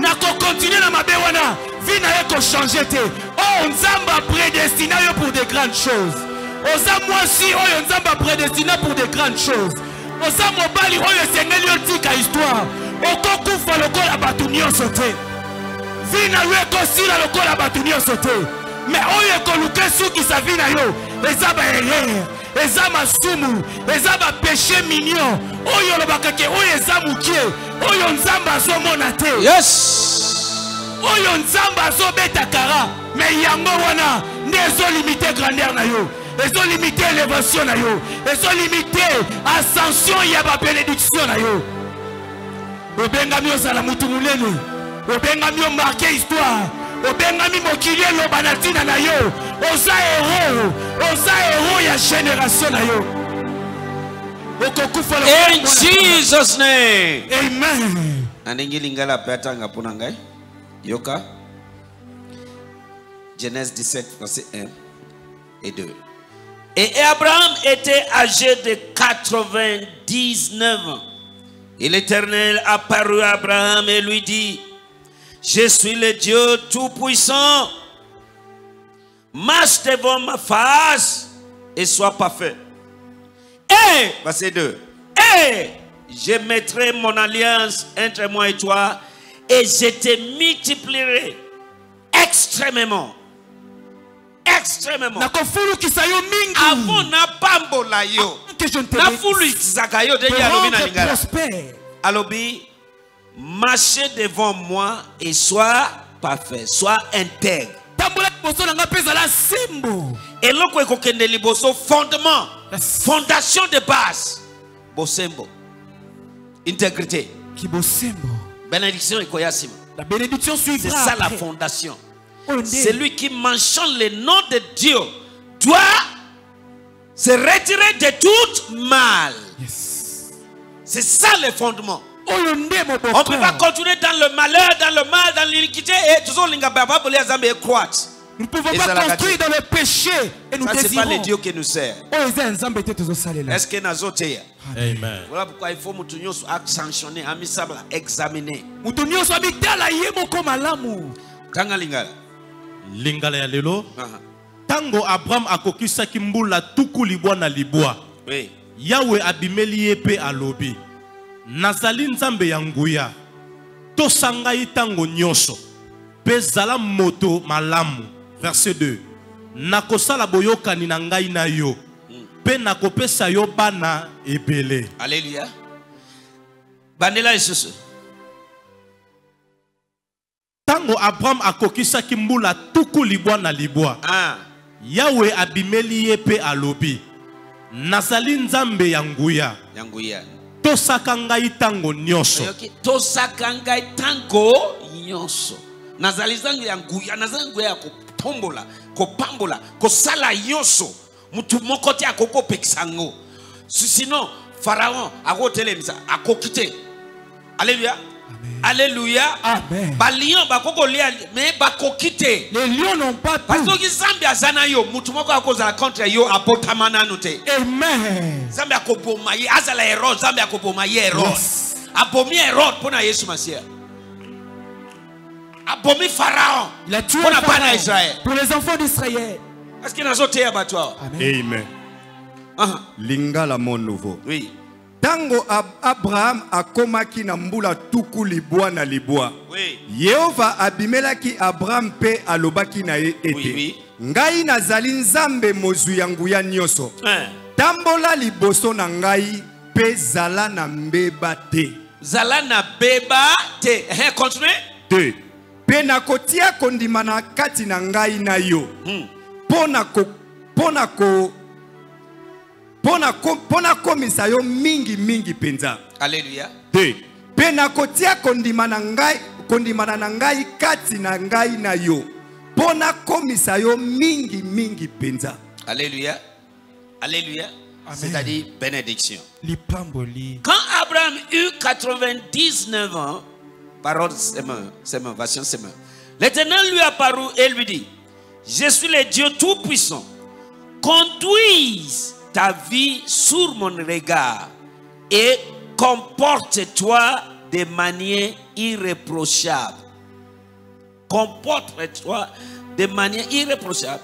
nakokontinue na mabe wana vi na ye kochange te. Oyo nzambe apredestina yo pour de grandes choses. Oza mwasi oyo nzambe apredestina pour de grandes choses. Oza mobali oyo esengeli otika histoire. Okokufa lokola bato nyonso te. Vi na yo ekosila lokola bato nyonso te. Me oyo ekoluka esukisa vi na yo eza baerreur eza masumu eza bapeshe mignon. Oyo olobaka ke oyo eza mokie oyo nzambe azomona te. Yes. Oyo nzambe azobeta kara. Me yango wana nde ezolimite grandeur na yo. Ezolimite élévation na yo. Ezolimite ascension ya babenediction na yo. Obengami ozala motu monene obengami omarke histoire obengami mokili eloba na ntina na yo. Oza hero oza hero ya génération na yo. Okokufa lokola in jesus name. Amen. Nalingi lingala mpe atanga mpona ngai. Yoka. Genèse 17 verset 1 et 2 et abraham était âgé de 99 ans. Et l'éternel apparut à abraham et lui dit je suis le dieu tout-puissant marche devant ma face et sois parfait et, verset 2, et je mettrai mon alliance entre moi et toi, et je te multiplierai extrêmement. Extrêmement. yo Avant napambola yo. que je ne te nafulukisaka yo alobi na rendre lingala prospère alobi marchez devant moi et sois parfait sois intègre. Eloko ekokende liboso fondement fondation de base. Bosembo. Intégrité kibosembo bénédiction ekoya nsima la bénédiction c'est ça la fondation. Nde- celui qui mentionne le nom de Dieu doit se retirer de tout mal. Yes. c'est ça le fondement on ne peut pas continuer dans le malheur dans le mal dans l'iniquité et nzambe ekroite nous ne pouvons pas construire dans le péché et nous ça c'est pas le désirons Dieu qui nous sert. Tozosalela est-ce que nazoteya Amen. voilà pourquoi il faut mutu nyonso asanctionner amisabla examiner. Moto nyonso amitala ye moko malamu tanga lingala lingala ya lelo. Aha. ntango abraham akokisaki mbula tuku libwa na libwa. Oui. yawe abimeli ye mpe alobi nazali nzambe ya nguya tosa ngai ntango nyonso mpe zala moto malamu verset 2 nakosala boyokani na ngai na yo mpe nakopesa yo bana ebele Alléluia. Bandela lisusu. ntango abraham akokisaki mbula tuku libwa na libwa Ah. yawe abimeli ye mpe alobi nazali nzambe ya nguya. Tosaka ngai ntango nyonso tosaka ngai ntango nyonso. Nazali zangu ya nguya, nazali nguya ya kotombola, kopambola, kosala nyonso. Mutu moko te akokopekisa yango. Si- Sinon Pharaon akotelemisa akoki te. Alléluia. Alléluia. Amen. Te. Les lions n'ont pas Parce tout. que Nzambe aza na yo, mutu moko akozala contre yo abotama nanu te. Amen. nzambe akoboma ye azala erreur nzambe akoboma ye erreur Yes. abomi erreur mpo na yesu masiya abomi pharaon Il a tué mpo na bana ya Pharaon israel pour les enfants d'Israël. parceke nazoteya bato awa amen Aha, lingala mon nouveau oui ntango Ab- abraham akomaki na mbula tuku libwa na libwa oui yehova abimelaki abraham mpe alobaki na ye ete Oui, oui. ngai nazali nzambe mozwi ya nguya nyonso Hein. tambola liboso na ngai mpe zala na mbeba te zala na beba te Ehe, continue te mpe nakotia kondima na kati na ngai na yo Hmm. mpo mpo na ko mpo na ko- mpo nakomisa yo mingimingi mpenza. Alleluya te mpe nakotia kondimana na ngai kati na ngai na yo. Mpo nakomisa yo mingimingi mpenza. Alléluia alléluia c'est-à-dire bénédiction. Lipamboli. quand abraham eut 99 ans parole c'est ma c'est ma version c'est ma. L'éternel lui apparut et lui dit je suis le dieu tout-puissant. Conduise ta vie sur mon regard et comporte-toi de manière irréprochable comporte-toi de manière irréprochable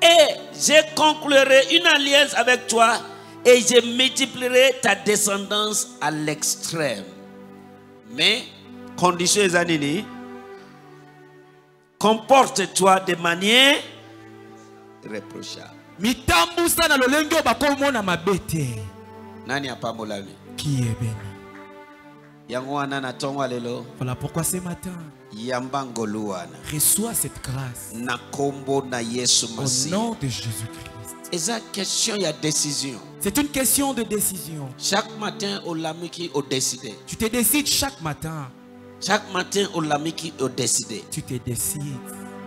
et je conclurai une alliance avec toi et je multiplierai ta descendance à l'extrême. Mais, condition eza nini comporte-toi de manière irréprochable. Mitambusa na lolenge oyo bakomona mabe te Nani apambolami? qui est béni Yango wana na tongo lelo voilà pourquoi ce matin yamba ngolu wana reçois cette grâce na kombo na Yesu au Masihi. nom de Jésus-Christ Eza question ya décision. c'est une question de décision Chaque matin olamiki o décidé. tu te décides chaque matin Chaque matin olamiki o décidé. tu te décides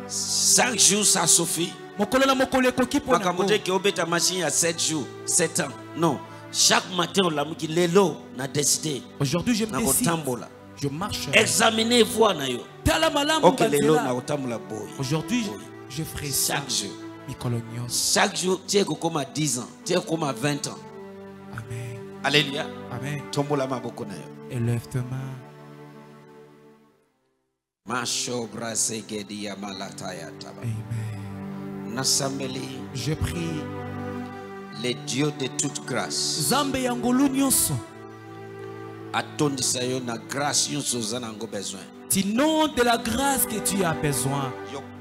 Chaque jour ça suffit. Mokolo na mokolo ekoki mpo na makambo ngo. te ke obeta machine ya 7 jours 7 ans. Non chaque matin olamuki lelo na décidé aujourd'hui je me na kotambola. je marche examine voi na yo. Tala malamu oke lelo na kotambola boye aujourd'hui je- je ferai chaque jour. Mikolo nyonso chaque jour tie kokóma 10 ans. Tie kokóma 20 ans. Amen. Alléluia. Amen. Tombola maboko na yo. Élève taba. Amen je prie. Le dieu de toute grâce. Atondisa yo na grâce nyonso oza nango besoin. Tinonde de la grâce que tu as besoin.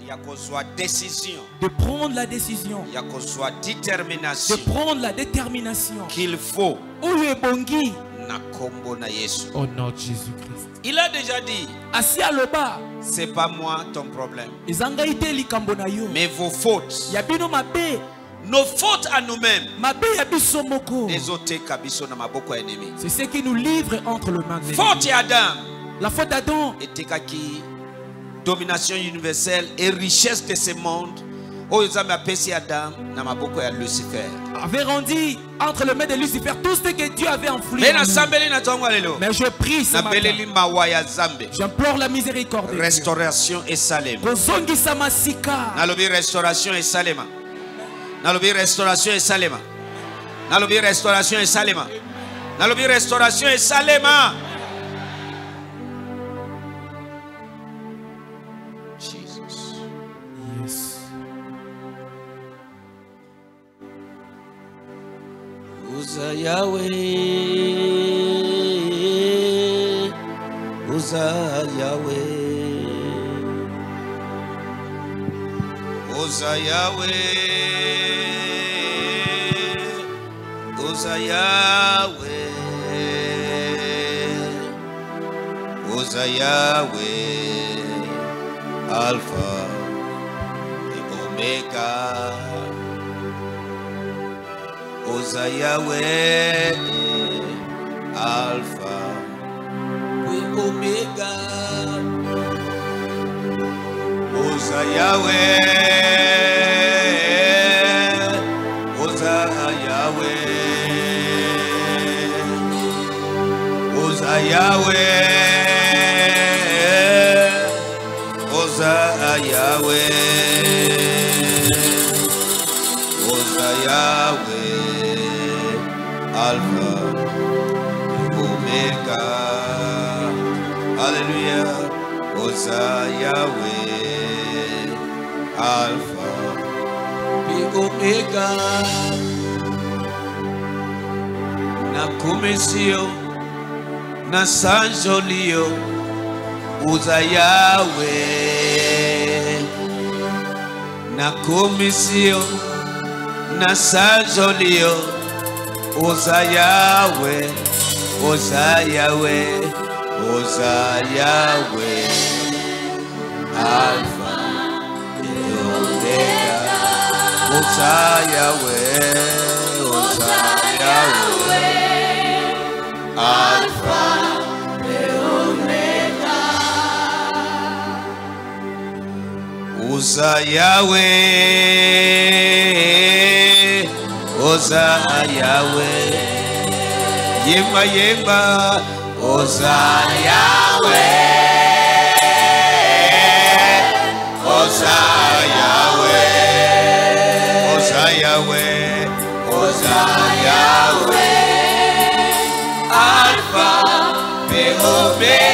Ya kozwa décision. De prendre la décision. Ya kozwa de détermination. Prendre la détermination. Qu'il faut. Oyo ebongi au nom de Jésus-Christ. Il a déjà dit, c'est pas moi ton problème, mais vos fautes, nos fautes à nous-mêmes, c'est ce qui nous livre entre le mains de Faute Adam. La faute d'Adam. Domination universelle et richesse de ce monde Lucifer. avait rendu entre les mains de Lucifer tout ce que Dieu avait enfoui. Mais je prie ce matin. J'implore la miséricorde. Restauration kozongisa masika nalobi restauration esalema nalobi restauration esalema nalobi restauration esalema nalobi restauration esalema Jesus. Oza Yahweh, Oza Yahweh, Oza Yahweh, Oza Yahweh, Oza Yahweh, Alpha et Omega. Oza Yahweh, Alpha et Omega. Oza Yahweh, Oza Yahweh, Oza Yahweh, Oza Yahweh. Oza Yahweh, Omega. Alléluia. Oza Yahweh, Alpha et Omega. Na kumesio, na sanjolio, Oza Yahweh. Na komisio, na sanjolio oza yawe oza yawe oza yawe alfa and omega. Oza yawe oza yawe alfa Oza Yahweh, Oza Yahweh, Yemba Yemba, Oza Yahweh, Oza Yahweh, Oza Yahweh, Oza Yahweh, Alpha and Omega.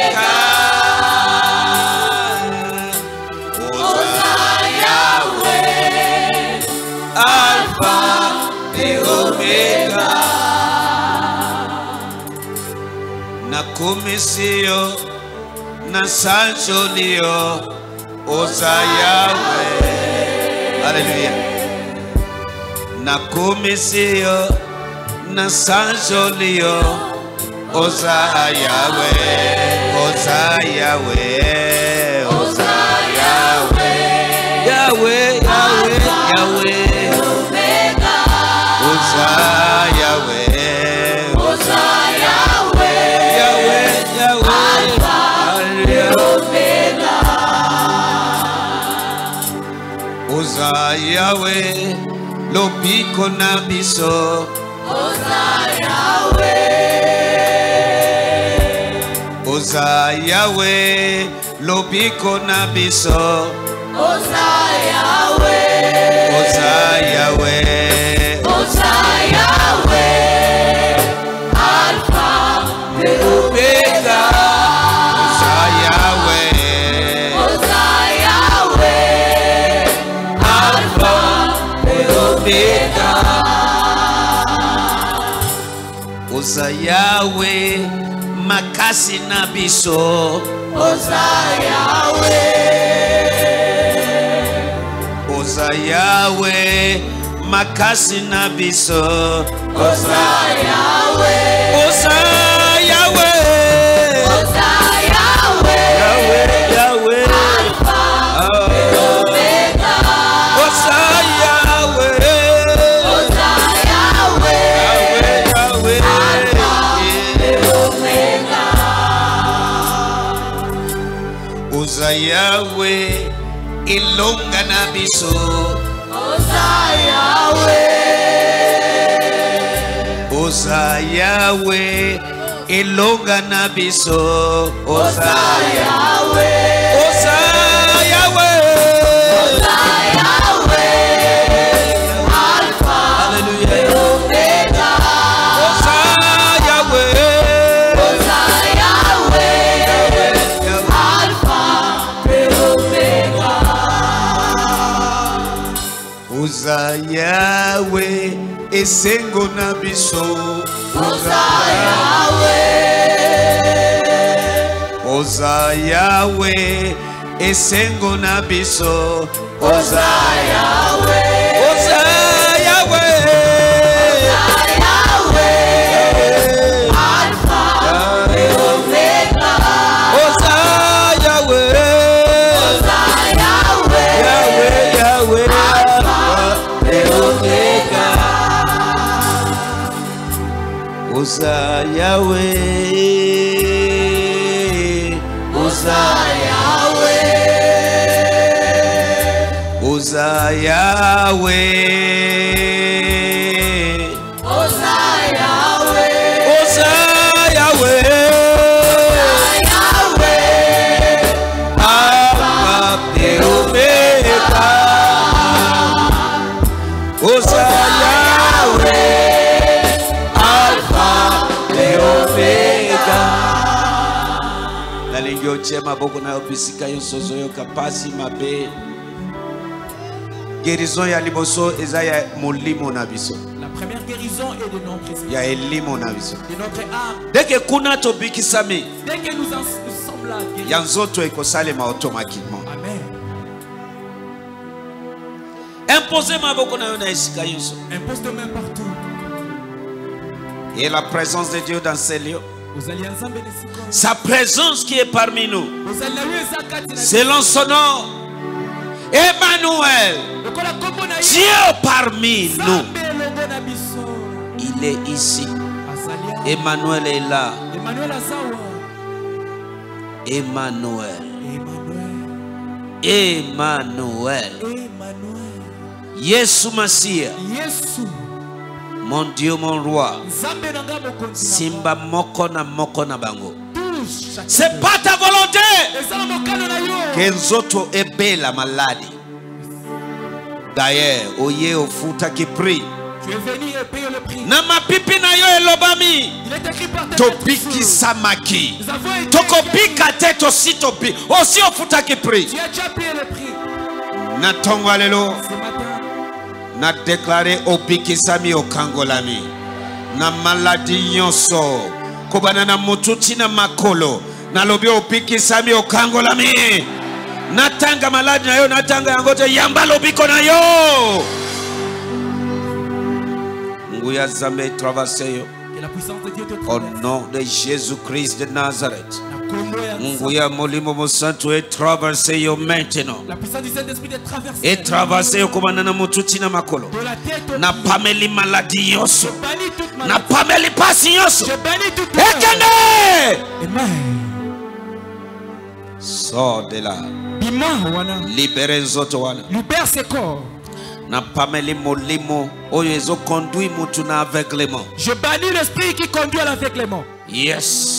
Na komisio, na sanjolio, Oza Yahweh. Hallelujah. Na komisio, na sanjolio, Oza Yahweh, Oza Yahweh, yawe lobiko na biso. Oza yawe oza yawe lobiko na biso. Oza yawe oza yawe oza yawe Oza Yahweh, makasi na biso. Oza Oza Yahweh, makasi na biso. Oza Yahweh, Oza Yahweh, ilonga na biso. Oza Yahweh, ilonga na biso. Oza Yahweh, esengo na biso. Oza yawe esengo na biso. Oza yawe uzayawe uzayawe uzayawe nalingi otie maboko na yo bisika nyonso ozoyoka pasi mabe. Guérison ya liboso eza ya molimo na biso. La première guérison est de notre esprit, de âme. kuna tobikisami Dès que nous, en, nous sommes là, ya nzoto ekosalema automatiquement. Amen. impose maboko na yo na esika nyonso Impose tes mains partout. et la présence de dieu dans ces lieux sa présence qui est parmi nous. Selon son nom emmanuel. Dieu parmi nous. Il est ici. Emmanuel est là. Emmanuel. Emmanuel. Emmanuel. Yesu masia yesu mon dieu mon roi. Simba moko na moko na bango. C'est pas ta volonté. Eza na mokano na yo. Ke nzoto ebela maladi. D'ailleurs oye ofutaki prix tu es venu et paye le prix. Na mapipi na yo elobami. Il est écrit par ta avons été tokobika te tosi tobi osi ofutaki prix tu as déjà payé le prix. Na ntongo ya lelo ce matin na deklare obikisami okangolami na maladi nyonso kobana na motu ntina makolo. Nalobi obikisami okangolami natanga maladi na yo natanga yango te yamba lobiko na yo. Nguya nzambe etraverse yo te au nom de jésus christ de nazareth kombo ya nguya molimo mosantu etraverse yo maintenant la puissance du Saint-Esprit de traverser etraverse yo kobanda na motu ntina makolo. De la tête au na pameli maladi nyonso Je bannis toute na maladie. pameli pasi nyonso ekende sort de là Bima wana. libere nzoto wana. Libère ses corps. na pameli molimo oyo ezoconduit mutu na aveuglement. Je bannis l'esprit qui conduit à l'aveuglement. yes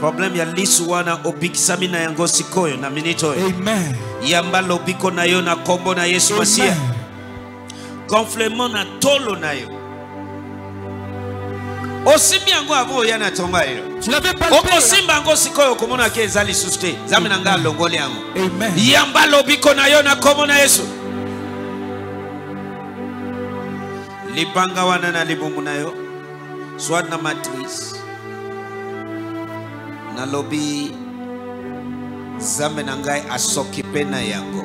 problème ya lisu wana obikisami na yango sikoyo na minito. Oyo Amen. yamba lobiko na yo na kombo na yesu masiya konflema na tolo na yo. Osimbi yango avant oya na ntongo yo. Okosimba yango sikoyo okomonaki eza lisusu te. Nzambe na ngai alongoli yango. Amen. yamba lobiko na yo na kombo na yesu. Libanga wana na libumu na yo. Soit na matrice nalobi nzambe na ngai asoki mpe na yango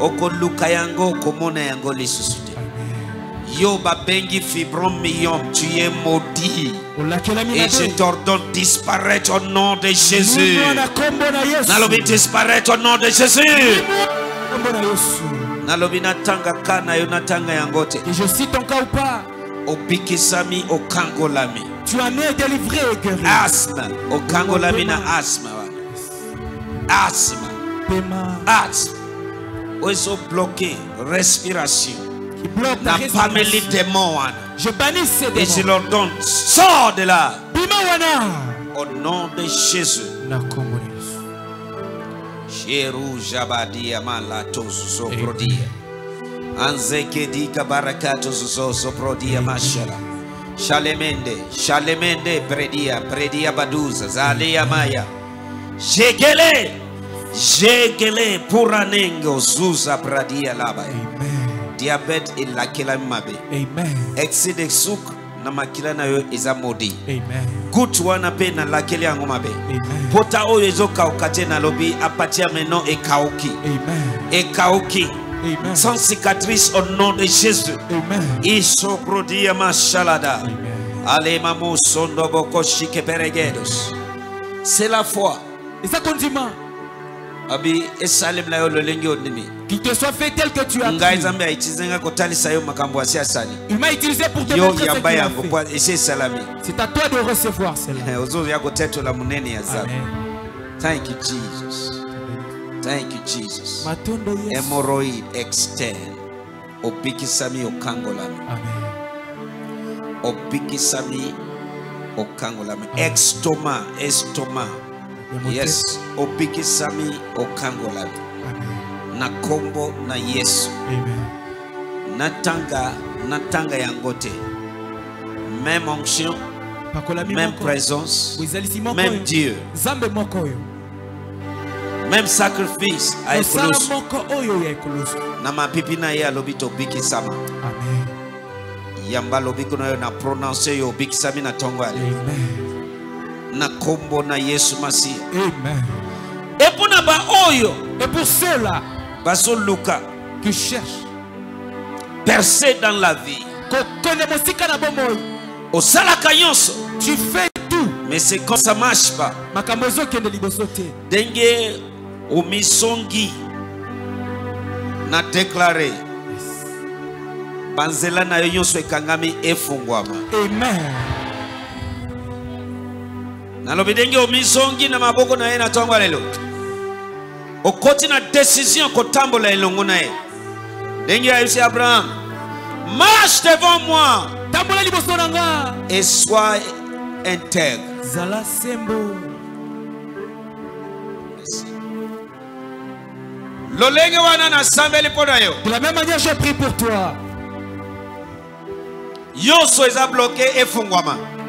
okoluka yango okomona yango lisusu te yo babengi fibromyome tu es maudit et je t'ordonne disparaître au nom de Jésus. Nalobi disparaître au nom de Jésus. Nalobi natanga ka na yo natanga yango te. Et je cite ton cas ou pas? Obikisami okangolami. Tu en es délivré et guéri. Asthme okangolami na asthme. Asthme, asthme. Oyo bloqué respiration. Na respiration. démon wana. Je bannis ces Et je démons. leur donne sors de là Bima wana. au nom de Jésus. Sheru jabadia mala tozuzo prodia. Anzeke dika barakato zuzo prodia mashala. Shalemende, shalemende predia, predia baduza, zalia maya. Jegele, jegele puranengo zuza pradia labai. diabete elakelami mabe Amen. excès de sucre na makila na yo eza modi Amen. goutte wana mpe nalakeli yango mabe Amen. pota oyo ezokauka te nalobi apatir maintenant ekauki Amen. ekauki Amen. sans cicatrice au nom de jésus Amen. isoprodia mashalada Amen. alemamo sondoboko shikeperegedos c'est la foi Et ça condiment abi esalemi na yo lolenge ondimi qu'il te soit fait tel que tu as ngai cru. nzambe aitizenga kotalisa yo makambo asi asali Il m'a utilisé pour te montrer ce qu'il a fait. po esi esalami C'est à toi de recevoir cela. kotetola monene ya nzambe Amen. thank you jesus thank you jesus Matondo Yesu. hemorrhoid externe obikisami okangolami Amen. obikisami okangolami estoma estoma yes obikisami okangolami Amen. na kombo na yesu Amen. natanga natanga yango te même onction Pakolami même moko. présence Bozalisi moko même oyo. dieu Nzambe moko oyo. Même sacrifice oyo ekoloso. na mapipi na ye alobi tobikisama Amen. yamba alobi kuna yo na prononce oyo obikisami na ntongo ya lelo. Amen. na kombo na yesu masiya. Amen. epo na baoyo ceux-là bazoluka percer dans la vie. Kokende mosika na bomoi, osalaka nyonso. Tu fais tout. mais c'est comme ça marche pas. Makambo ezokende liboso te. Ndenge omisongi na deklare. Banzela na yo nyonso ekangami efungwama amen. Nalobi ndenge omisongi na maboko na ye na ntongo ya lelo. Okoti na décision kotambola elongo na ye. Ndenge ayebisi marche devant moi. Tambola liboso na nga. Et sois intègre. Zala sembo de la même manière j'ai pris pour toi.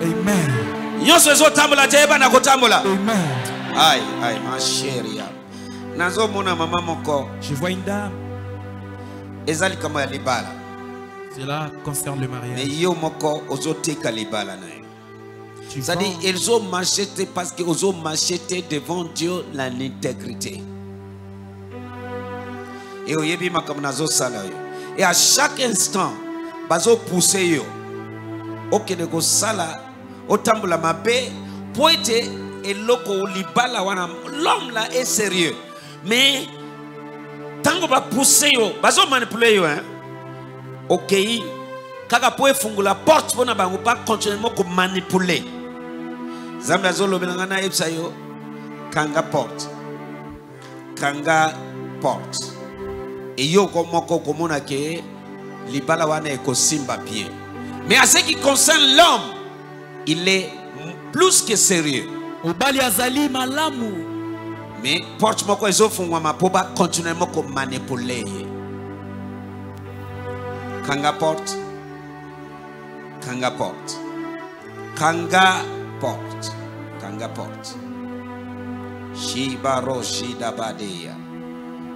Amen. Nyonso ezotambola te yeba na kotambola. Amen. Ai ai masheria nazomona mama moko. Je vois une dame. Eza likambo ya libala. Cela concerne le mariage. Yo moko ozoteka libala na yo c'est-à-dire vends. ezomarche te parce que ozomarche te devant dieu l'intégrité e oyebi makambo nazosala yo. E à chaque instant bazopousse yo. Okende kosala otambola mabe mpo ete eloko libala wana l'homme là est sérieux. Mais ntango bapousse yo bazomanipule yo hein? okei kaka mpo efungola porte mpo na bango bacontinuellement komanipule nzambe azolobela ngai nayebisa yo kanga porte. Kanga porte eyoko moko okomona ke libala wana ekosimba bien mais à ce qui concerne l'homme il est plus que sérieux. Mobali azali malamu. Mais porte moko ezofungwama mpo bacontinuellement komanipule ye kanga porte. Kanga porte. Kanga porte. Kanga porte. Shibaro shidabadeya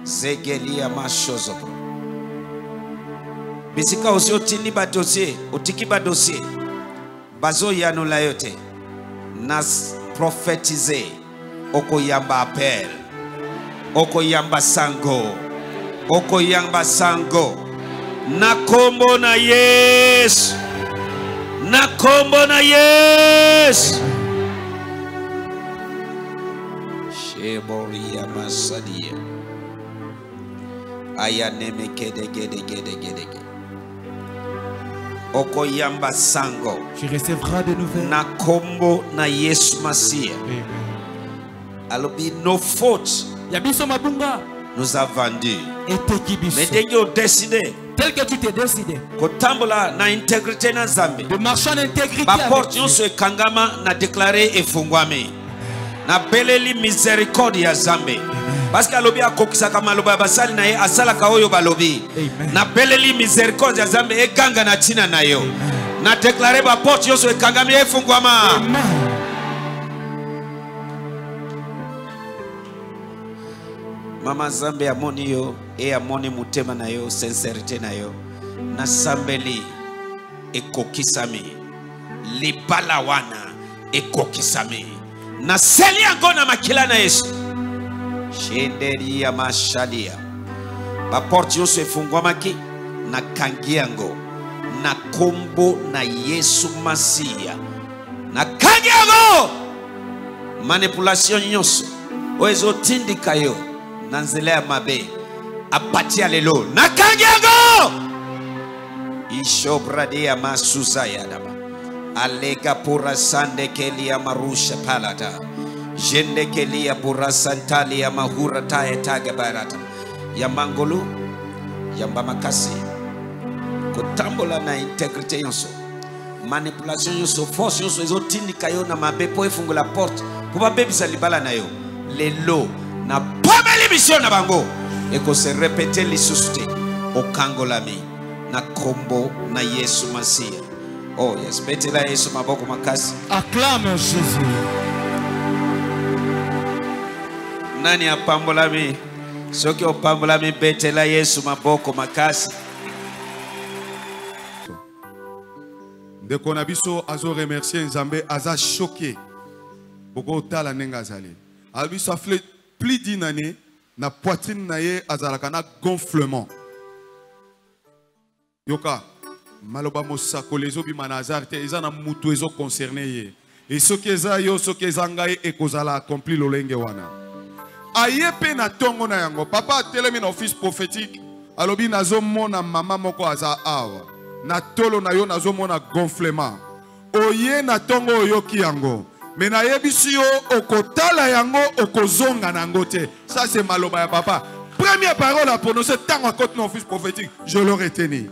zegelia mashozo. Bisika osi otindi badosie otiki badosie bazoyanula yote. Na profetize. Okoyamba apel. Okoyamba sango. Okoyamba sango. Na kombo na yesu. Na kombo na yesu. Sheboria masadia ayanemekedegedegedegedege okoyamba sango. Tu recevras de nouvelles. Na kombo na yesu masiya amen. Alobi nos fautes ya biso mabunga. Nous a vendu. Biso. Mais ndenge odeside tel que tu t'es décidé. kotambola na intégrité na nzambe de marcher en intégrité baporte nyonso ekangama na deklare efungwami nabeleli miséricorde ya nzambe parceke alobi akokisaka maloba ya basali na ye asalaka oyo balobi. Amen. nabeleli miséricorde ya nzambe eganga na ntina na yo. Na deklare baporte nyonso ekangami efungwama Amen. mama nzambe amoni yo e amoni motema na yo sincérité na yo. Nasambeli ekokisami. Libala wana ekokisami naseli yango na makila na yesu shendelia mashalia baporte nyonso efungwamaki nakangi yango na kombo na yesu masiya nakangi yango manipulation nyonso oyo ezotindika yo na nzela ya mabe apati ya lelo nakangi yango ishobrade masuza yadama alega pura sandekeli ya marusha palata jendekeli ya pura santali ya mahura taya taga barata. Ya mangolu yamba makasi kotambola na integrité nyonso manipulation nyonso force nyonso ezotindika yo na mabe mpo efungola porte. Mpo babebisa libala na yo. Lelo na pomeli misio na bango. Ekose repete lisusu te okangolami na kombo na yesu masiya oh yes betela yesu maboko makasi. Acclame Jésus. Nani apambolami soki opambolami betela yesu maboko makasi. Ndeko na biso azoremercie nzambe aza choqué. Bokotala ndenge azali. Alobi biso afle plus d'une année na poitrine na ye azalaka na gonflement. Yoka maloba mosakoli ezobima na hasard te eza na mutu ezoconcerne ye. E soki eza yo soki eza ngai ekozala accompli lolenge wana aye mpe na ntongo na yango. Papa atelemi na office prophétique. Alobi nazomona mama moko aza awa. Na tolo na yo nazomona gonflement. Oye na ntongo oyoki yango. Me nayebisi yo okotala yango okozonga na yango ça c'est maloba ya papa. Première parole à prononcer ntango akoti na office prophétique je le reteni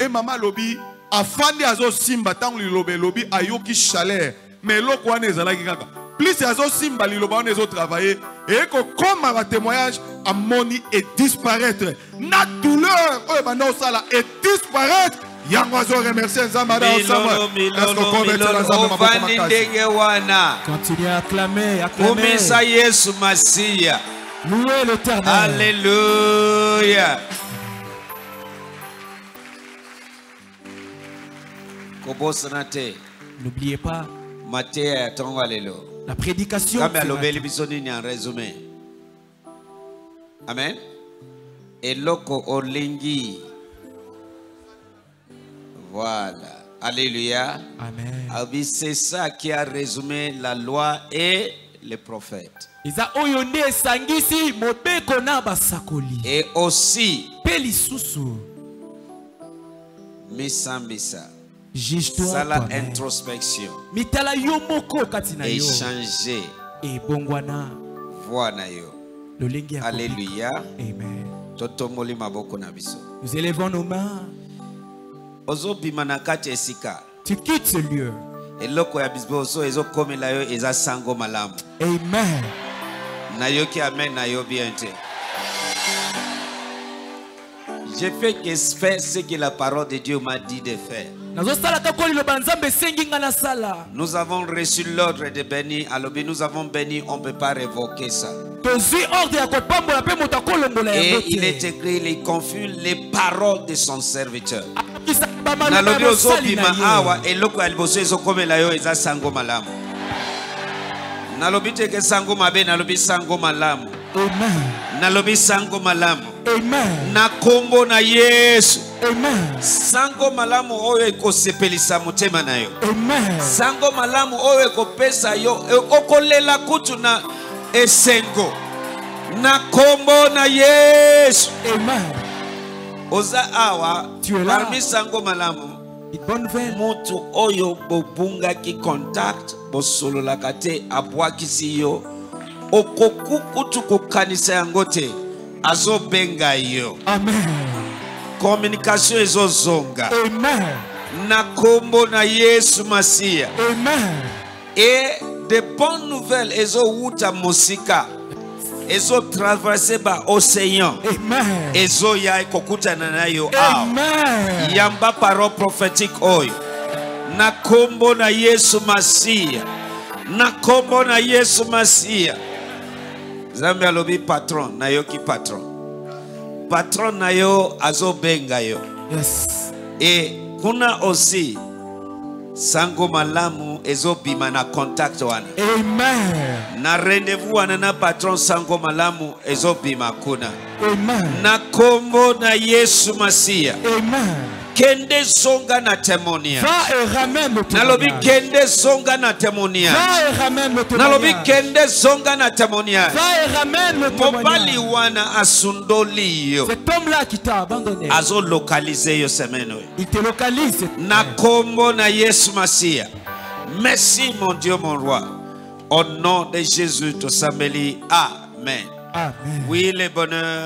e mama alobi afandi azosimba ntango liloba elobi ayoki chaleur. Me eloko wana ezalaki kaka plus azosimba liloba wana ezotravaille eye kokóma batémoignage amoni edisparaître na douleur. Oyo banda osala edisparaître yango azoremercie nzambe ada milolo milolo milolo. Ovandi ndenge wana. Continuez à acclamer, acclamer. kumisa yesu masiya Louez l'éternel. Alléluia. kobosana te N'oubliez pas. Mateya ya ntongo ya lelo la prédication. en résumé? Amen. Eloko olingi. Voilà. Alléluia. Amen. Abi, c'est ça qui a résumé la loi et les prophètes. Et aussi misambisa toi-même. introspection. Mitala yo moko kati na yo. Échanger. Ebongwana voix na yo. Lolenge ya alléluia. Amen. totomboli maboko na biso. Nous élevons nos mains. Ozobima na kati esika. Tu quittes ce lieu. Eloko ya biso ezokomela yo eza sango malamu. Amen. Nayoki amen nayobi bien te je fais que ce que la parole de dieu m'a dit de faire nous avons reçu l'ordre de bénir. Nous avons béni on ne peut pas révoquer ça. Et il est écrit il confie les paroles de son serviteur. Nalobi ozobima awa eloko ya liboso ezokomela yo eza sango malamu. Nalobi teke sango mabe nalobi sango malamu. Amen. Nalobi sango malamu. Amen. Na na yesu amen. Sango malamu oyo ekosepelisa motema na yo. Amen. Sango malamu oyo ekopesa yo okolela kutu na esengo. Na kombo na yesu. Amen. Oza awa parmi sango malamu mutu oyo bobungaki contact bosololaka te abwakisi yo okoki kutu kokanisa yango te azobenga yo. Amen communication ezozonga. Amen. Na kombo na yesu masiya amen. Et de bonnes nouvelles ezowuta mosika. Ezotraverse baocéan amen. Ezoya ekokutana na yo awa amen. Yamba parole prophétique oyo. Na kombo na yesu masiya na kombo na yesu masiya nzambe alobi patron nayoki patron patron na yo azobenga yo Yes. e kuna osi sango malamu ezobima na contact wana Amen. na rendezvous wana na patron sango malamu ezobima kuna Amen. na kombo na yesu masiya Amen. Kende zonga na le nalobi kende zonga na le nalobi kende zonga na le mobali wana asundoli yo. Azolokalize yo oyo localise. na kombo na yesu masiya merci mon dieu mon roi. Au nom de jésus tosambeli amen. Amen. oui le bonheur